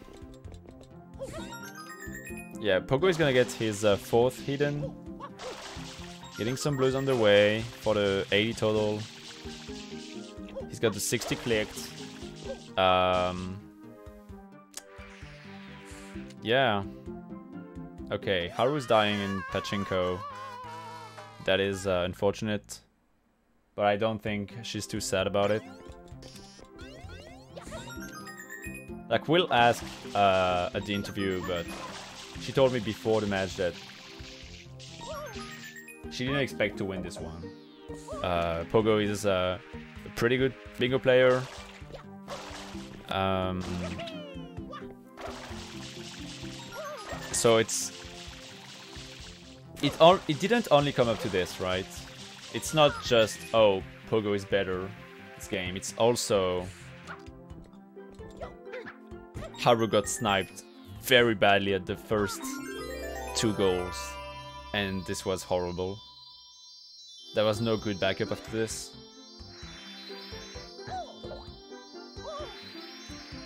yeah, Pogo is gonna get his uh, fourth hidden Getting some blues on the way for the 80 total. He's got the 60 clicked. Um, yeah. Okay, Haru's dying in Pachinko. That is uh, unfortunate. But I don't think she's too sad about it. Like, we'll ask uh, at the interview, but she told me before the match that she didn't expect to win this one. Uh, Pogo is a pretty good bingo player. Um, so it's it all it didn't only come up to this, right? It's not just oh Pogo is better this game. It's also Haru got sniped very badly at the first two goals and this was horrible. There was no good backup after this.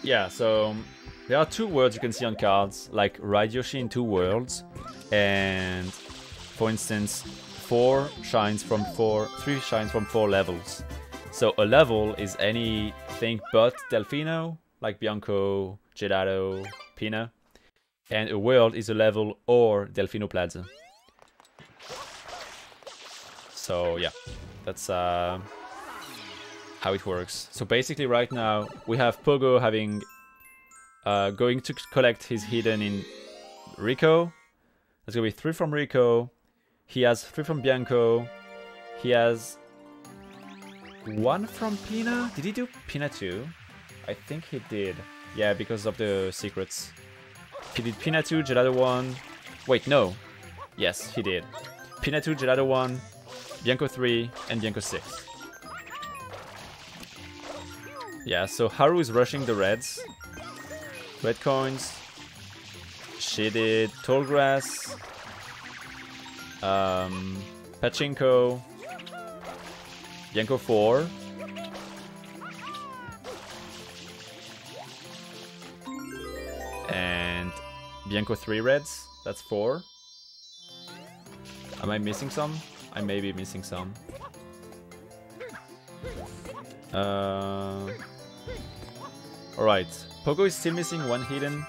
Yeah, so um, there are two words you can see on cards, like Ride Yoshi in two worlds, and for instance, four shines from four, three shines from four levels. So a level is anything but Delfino, like Bianco, Gelato, Pinna, and a world is a level or Delfino Plaza. So yeah. That's uh, how it works. So basically right now we have Pogo having uh, going to collect his hidden in Ricco. There's gonna be three from Ricco. He has three from Bianco. He has one from Pinna. Did he do Pinna too? I think he did. Yeah, because of the secrets. He did Pinna 2, Gelato 1. Wait, no. Yes, he did. Pinna 2, Gelato 1, Bianco 3, and Bianco 6. Yeah, so Haru is rushing the reds. Red coins. She did Tallgrass. Um, Pachinko. Bianco 4. Bianco 3 reds. That's 4. Am I missing some? I may be missing some. Uh, Alright. Pogo is still missing one hidden.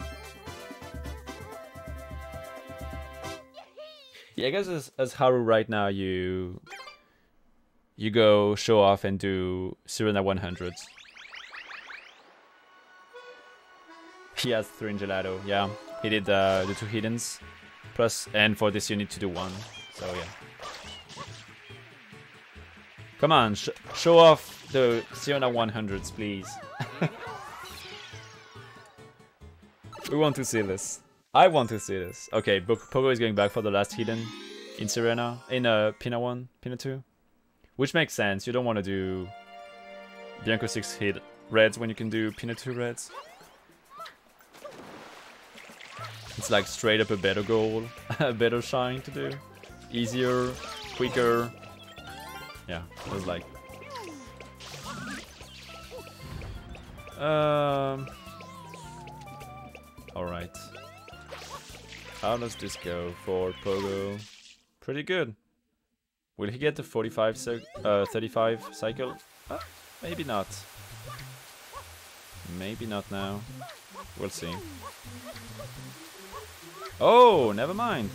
Yeah, I guess as, as Haru right now, you you go show off and do Sirena 100s. He has three in gelato, yeah. He did uh, the two hiddens. Plus, and for this you need to do one. So yeah. Come on, sh show off the Sirena 100s, please. we want to see this. I want to see this. Okay, Pogo is going back for the last hidden in Sirena, in uh, Pinna 1, Pinna 2. Which makes sense, you don't want to do Bianco 6 hit reds when you can do Pinna 2 reds. It's like straight up a better goal, a better shine to do. Easier, quicker. Yeah, it was like... Um... Alright. How does this go for Pogo? Pretty good. Will he get the 45 uh, 35 cycle? Uh, maybe not. Maybe not now. We'll see. Oh, never mind.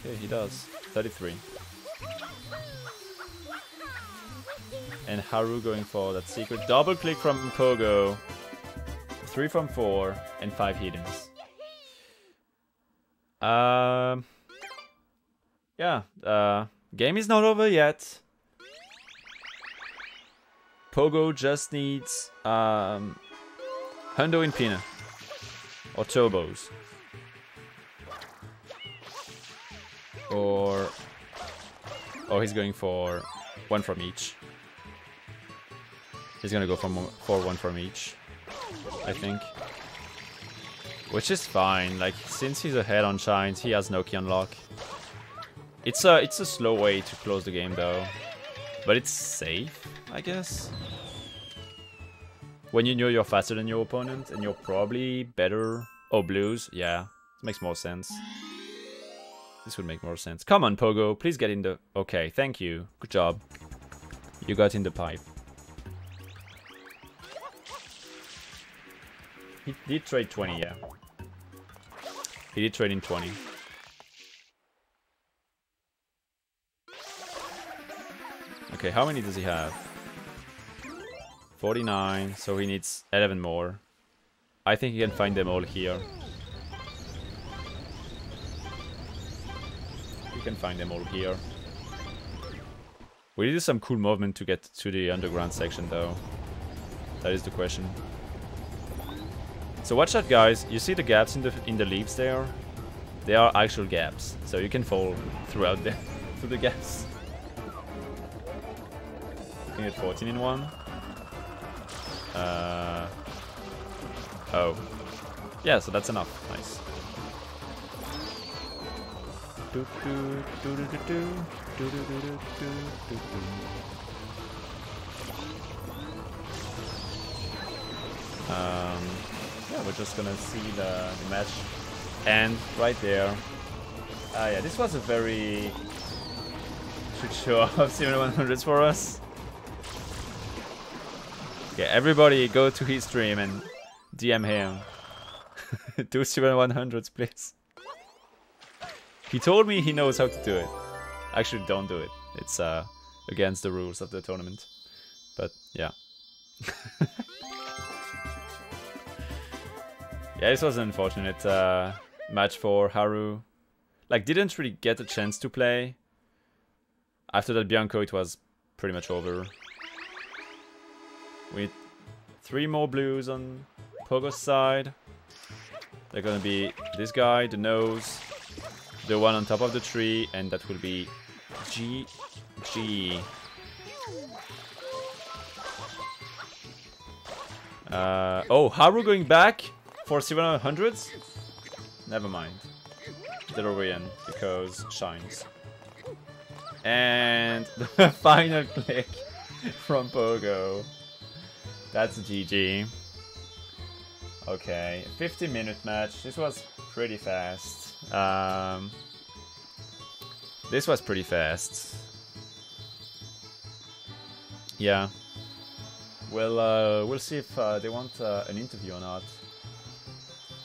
Okay, he does. 33. And Haru going for that secret double click from Pogo. 3 from 4 and 5 hiddens. Um, yeah, uh, game is not over yet. Pogo just needs um, Hundo and Pinna. Or Turbos. Or... Oh, he's going for one from each. He's gonna go for, for one from each. I think. Which is fine, like, since he's ahead on Shines, he has no key unlock. It's a, it's a slow way to close the game, though. But it's safe, I guess. When you know you're faster than your opponent, and you're probably better... Oh, blues? Yeah, it makes more sense. This would make more sense. Come on, Pogo, please get in the... Okay, thank you. Good job. You got in the pipe. He did trade 20, yeah. He did trade in 20. Okay, how many does he have? 49, so he needs 11 more. I think he can find them all here. Can find them all here. We need some cool movement to get to the underground section though. That is the question. So watch out guys, you see the gaps in the in the leaves there? They are actual gaps, so you can fall throughout the through the gaps. Can get 14 in one. Uh, oh. Yeah, so that's enough. Nice. Um, yeah, we're just gonna see the, the match end right there. Ah, uh, yeah, this was a very should show off 7100s for us. Yeah, everybody go to his stream and DM him. do 7100s, please. He told me he knows how to do it. Actually, don't do it. It's uh, against the rules of the tournament. But yeah. yeah, this was an unfortunate uh, match for Haru. Like, didn't really get a chance to play. After that Bianco, it was pretty much over. With three more blues on Pogo's side. They're gonna be this guy, the nose, the one on top of the tree, and that will be G G. Uh, oh, Haru going back for 700s? Never mind. Delorean, because shines. And the final click from Pogo. That's GG. Okay, 50 minute match. This was pretty fast. Um, this was pretty fast. Yeah. Well, uh, we'll see if uh, they want uh, an interview or not.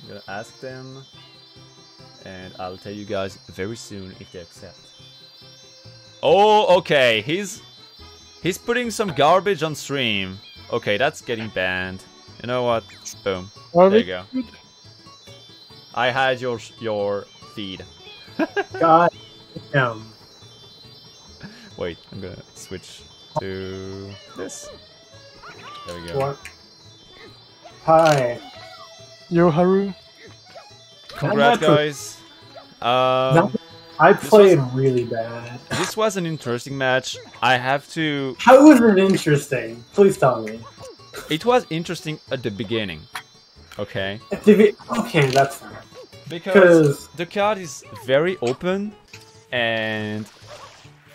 I'm gonna ask them, and I'll tell you guys very soon if they accept. Oh, okay. He's he's putting some garbage on stream. Okay, that's getting banned. You know what? Boom. There you go. Good? I had your your feed. God damn. Wait, I'm gonna switch to this. There we go. What? Hi. Yo, Haru. Congrats, guys. Um, I This played really bad. this was an interesting match. I have to. How was it interesting? Please tell me. It was interesting at the beginning. Okay, Okay, that's fair. because Because the card is very open, and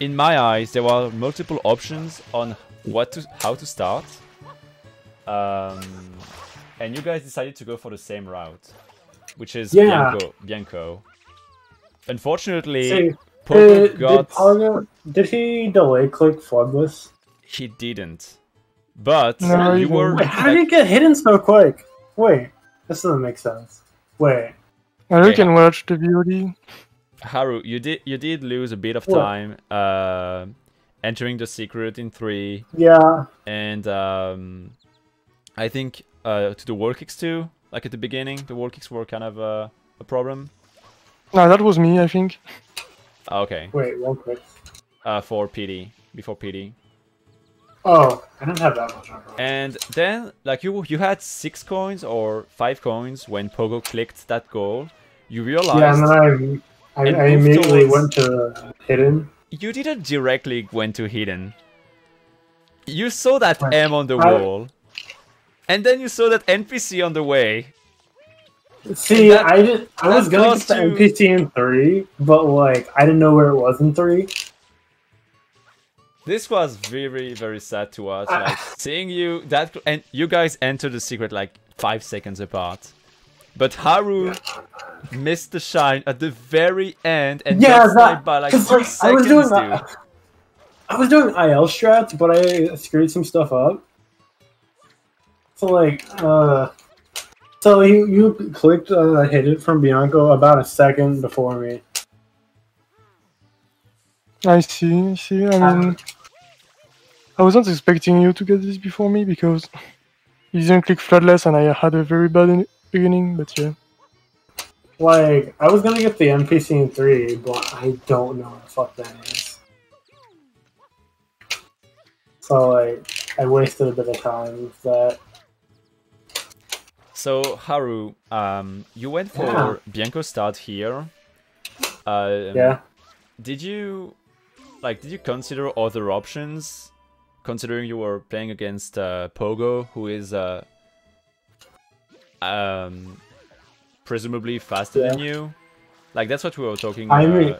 in my eyes, there were multiple options on what to, how to start. Um, and you guys decided to go for the same route, which is Yeah. Bianco. Bianco. Unfortunately, see, Pogo did, got. did, Pogo, did he delay click FLUDDless? He didn't. But No, you he were. Wait, how did he get hidden so quick? Wait, this doesn't make sense. Wait, I Okay. can watch the VOD. Haru, you did you did lose a bit of What? time uh, entering the secret in three, yeah, and um, I think uh, to the wall kicks too. Like at the beginning, the wall kicks were kind of uh, a problem. No, that was me, I think. Ah, Okay, wait, one quick. uh, for PD before PD, Oh, I didn't have that much on. and then like you you had six coins or five coins when Pogo clicked that goal. You realized Yeah, and then I, I, I immediately went to hidden. you didn't directly went to hidden. You saw that. M on the I- wall, and then you saw that NPC on the way. See, that- I did. I was gonna get the NPC in three, but like I didn't know where it was in three. This was very very sad to watch. I- Like seeing you that cl- and you guys entered the secret like five seconds apart, but Haru missed the shine at the very end and Yeah, got that- by like 'cause, three like, I was seconds, doing dude. that. I was doing IL strats, but I screwed some stuff up. So like, uh, so you you clicked uh, hit it from Bianco about a second before me. I see, I see. I mean, I wasn't expecting you to get this before me because you didn't click FLUDDless and I had a very bad in- beginning, but yeah. Like I was gonna get the NPC in three, but I don't know what the fuck that is. So like, I wasted a bit of time with that. So Haru, um, you went for Yeah. Bianco start here. Um, Yeah. Did you like? Did you consider other options? Considering you were playing against uh, Pogo, who is uh, um, presumably faster than you. Like that's what we were talking uh,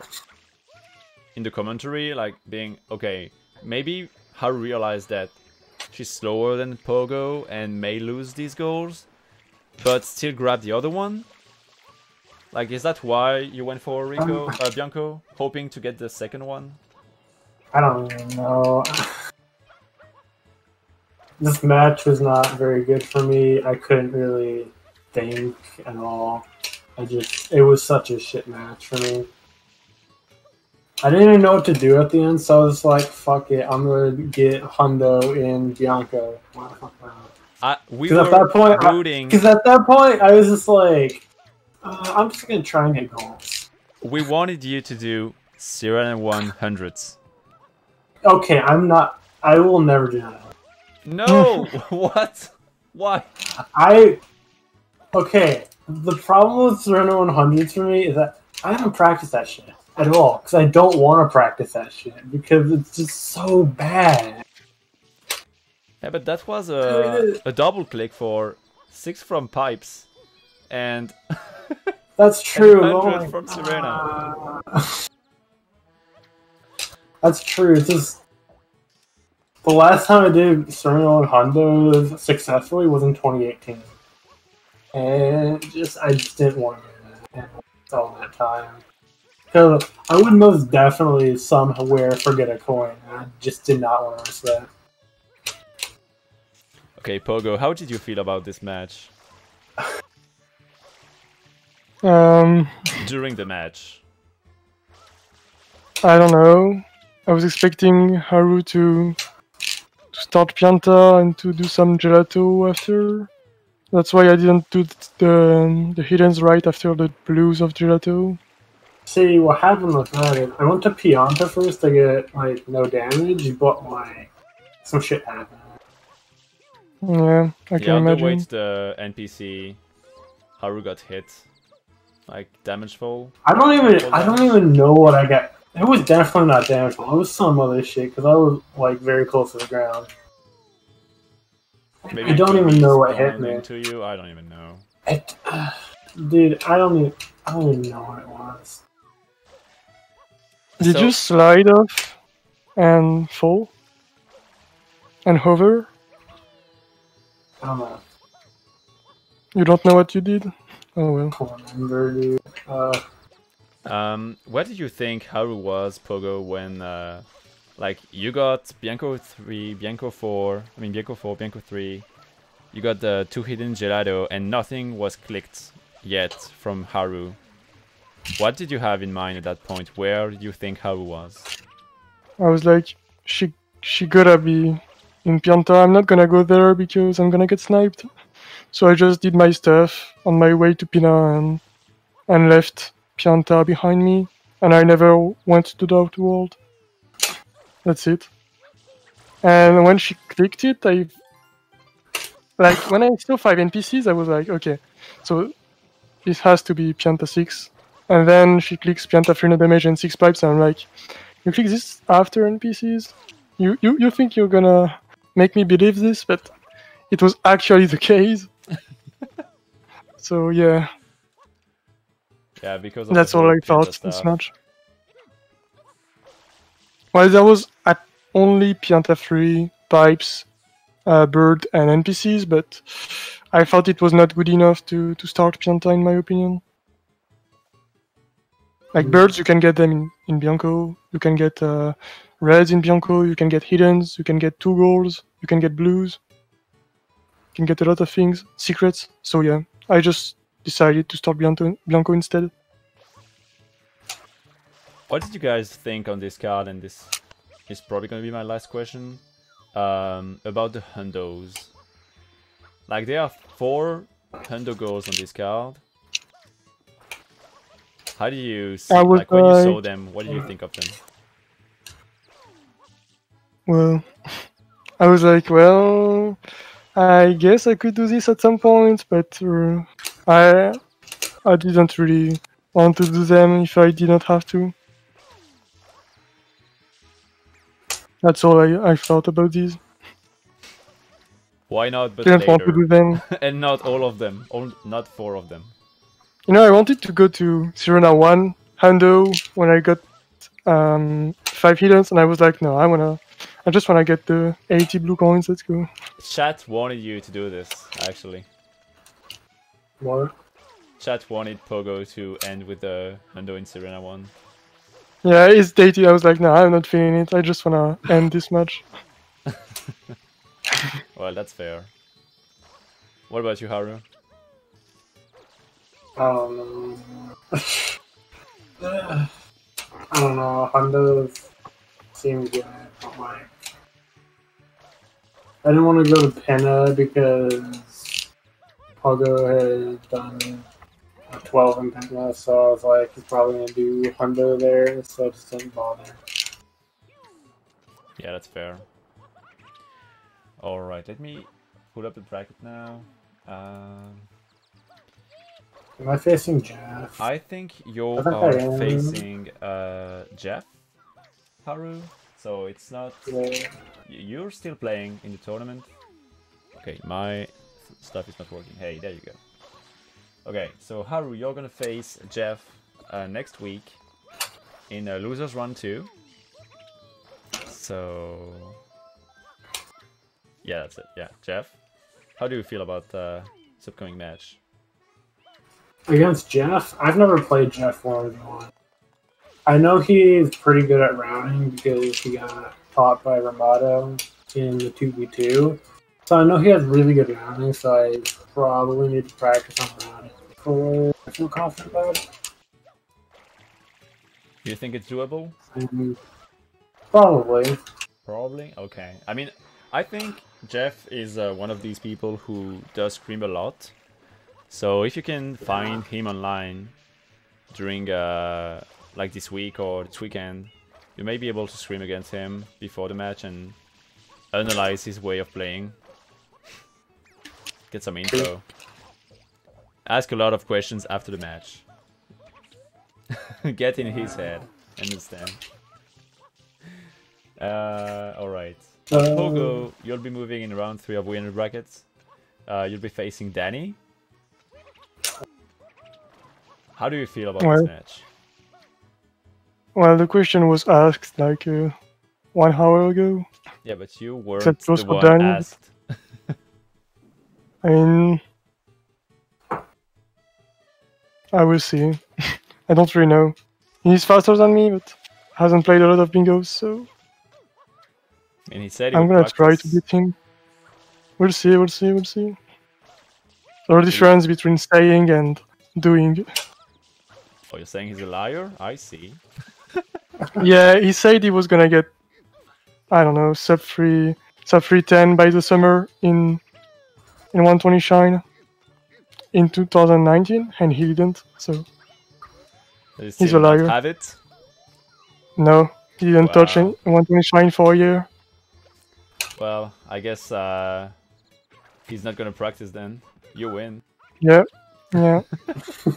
in the commentary. Like being okay, maybe Haru realized that she's slower than Pogo and may lose these goals, but still grab the other one. Like, is that why you went for Ricco, Um, uh, Bianco, hoping to get the second one? I don't know. This match was not very good for me. I couldn't really think at all. I just, it was such a shit match for me. I didn't even know what to do at the end, so I was like, "Fuck it, I'm gonna get Hundo in Bianco." I, we were at that point, rooting. because at that point, I was just like, uh, "I'm just gonna try and get goals." We wanted you to do zero and one hundreds. Okay, I'm not. I will never do that. No, what? Why? I okay. The problem with Sirena 100 for me is that I haven't practiced that shit at all because I don't want to practice that shit because it's just so bad. Yeah, but that was a a double click for six from pipes, and That's true. And oh from Sirena. That's true. It's just the last time I did Sirena on hundos successfully was in 2018, and just I just didn't want to do that all that time. Because I would most definitely somewhere forget a coin. I just did not want to risk that. okay, Pogo, how did you feel about this match Um, during the match? I don't know. I was expecting Haru to to start Pianta and to do some gelato after. That's why I didn't do th- the the hiddens right after the blues of gelato. See, what happened with that is I went to Pianta first to get like no damage, but like some shit happened. Yeah, I The can imagine. underweight the NPC, Haru got hit, like damage fall. I don't even I don't even know what I got. It was definitely not damageful. It was some other shit because I was like very close to the ground. Maybe I don't even know what hit me. Into you, I don't even know. It, dude, I don't even I don't even know what it was. Did So- you slide off and fall and hover? I don't know. You don't know what you did? Oh well. I don't remember, dude. Uh, Um, where did you think Haru was, Pogo, when uh, like you got Bianco three, Bianco four, I mean Bianco four, Bianco three, you got the two hidden gelato, and nothing was clicked yet from Haru. What did you have in mind at that point? Where did you think Haru was? I was like, she she gotta be in Pianta. I'm not gonna go there because I'm gonna get sniped. So I just did my stuff on my way to Pinna and and left Pianta behind me. And I never went to the outer world. That's it. And when she clicked it, I like when I saw five NPCs, I was like, okay, so this has to be Pianta six. And then she clicks Pianta 300 damage and six pipes, and I'm like, you click this after NPCs? You, you you think you're gonna make me believe this, but it was actually the case. so yeah, Yeah, because of that's the all I thought this stuff. match. Well, there was at only Pianta 3, Pipes, uh, Bird, and NPCs, but I thought it was not good enough to, to start Pianta, in my opinion. Like Mm. birds, you can get them in, in Bianco, you can get uh, reds in Bianco, you can get hiddens, you can get two goals, you can get blues, you can get a lot of things, secrets. So yeah, I just decided to start Bianco, Bianco instead. What did you guys think on this card? And this is probably going to be my last question um, about the hundos. Like there are four hundo goals on this card. How do you see, would like when you saw them? What did you think of them? Well, I was like, well, I guess I could do this at some point, but uh, I I didn't really want to do them if I did not have to. That's all I, I thought about these. Why not? But Didn't want to do them. and not all of them, all, not four of them. You know, I wanted to go to Sirena 1, hundo, when I got um, 5 hiddens, and I was like, no, I wanna, I just wanna get the 80 blue coins, let's go. Chat wanted you to do this, actually. What? Chat wanted Pogo to end with the hundo in Sirena one. Yeah, it's dated. I was like, no, I'm not feeling it. I just wanna end this match. Well, that's fair. What about you, Haru? Um, I I don't know. hundo seemed good. But like, I didn't want to go to Pinna because Pogo had done a 12 in Pinna, so I was like, he's probably gonna do hundo there, so I just didn't bother. Yeah, that's fair. Alright, let me pull up the bracket now. Um, Am I facing Jeff? I think you I are I facing uh, Jeff, Haru, so it's not... Yeah. You're still playing in the tournament. Okay, my stuff is not working. Hey, there you go. Okay, so Haru, you're gonna face Jeff uh, next week in a losers run 2. So... Yeah, that's it. Yeah, Jeff, how do you feel about uh, this upcoming match? Against Jeff? I've never played Jeff v one. I know he's pretty good at rounding because he got taught by Ramato in the 2v2. So I know he has really good rounding, so I probably need to practice on rounding before I feel confident about it. Do you think it's doable? And probably. Probably. Okay. I mean, I think Jeff is uh, one of these people who does scream a lot. So if you can find him online during uh, like this week or this weekend, you may be able to scream against him before the match and analyze his way of playing. Get some info. Ask a lot of questions after the match. Get in his head. Understand. Uh, alright. Uh, Pogo, you'll be moving in round 3 of winner brackets. Uh, you'll be facing Danny. How do you feel about Well- this match? Well, the question was asked like uh, one hour ago. Yeah, but you weren't the one Danny. asked. I mean, I will see. I don't really know. He's faster than me, but hasn't played a lot of bingos, so And he said he I'm gonna try to practice. beat him. We'll see, we'll see, we'll see. There are difference between saying and doing. Oh, you're saying he's a liar? I see. yeah, he said he was gonna get, I don't know, sub three, sub three ten by the summer in in 120 shine in 2019, and he didn't. So He's a liar. Have it? no, he didn't touch Wow. any 120 shine for a year. Well, I guess uh, he's not gonna practice then. You win. Yeah, yeah.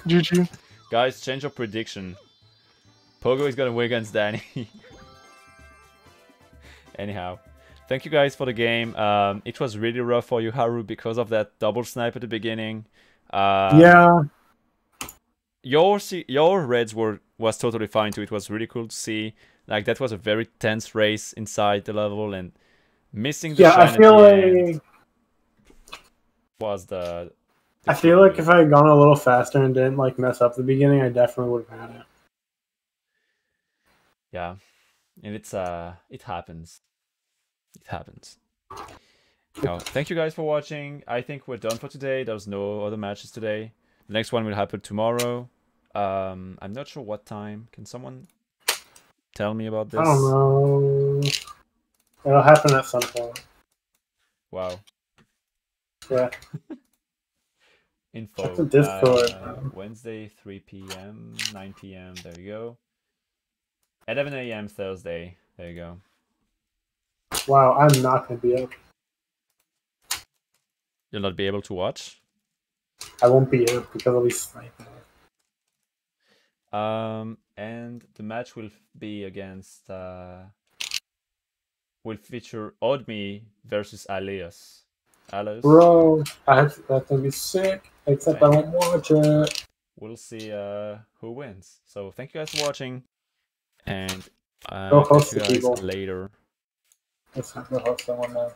GG. Guys, change your prediction. Pogo is gonna win against Danny. Anyhow, thank you guys for the game. Um, it was really rough for you, Haru, because of that double snipe at the beginning. Um, yeah, your your reds were was totally fine too. It was really cool to see. Like that was a very tense race inside the level, and missing the yeah. I feel the like was the. I feel like if I had gone a little faster and didn't like mess up the beginning, I definitely would have had it. Yeah, and it's uh, it happens. It happens. Now, thank you guys for watching. I think we're done for today. There's no other matches today. The next one will happen tomorrow. Um, I'm not sure what time. Can someone tell me about this? I don't know. It'll happen at some point. Wow. Yeah. Info. Check the Discord, uh. Wednesday, 3 p.m., 9 p.m. There you go. 11 a.m. Thursday. There you go. Wow, I'm not gonna be up. You'll not be able to watch. I won't be up because I'll be sniping. Um, and the match will be against uh, will feature Odme versus Alias. Alias. Bro, I have, that's gonna be sick. Except I won't watch it. We'll see uh who wins. So thank you guys for watching, and uh, Go catch you guys people. later. Let's have the host that one now.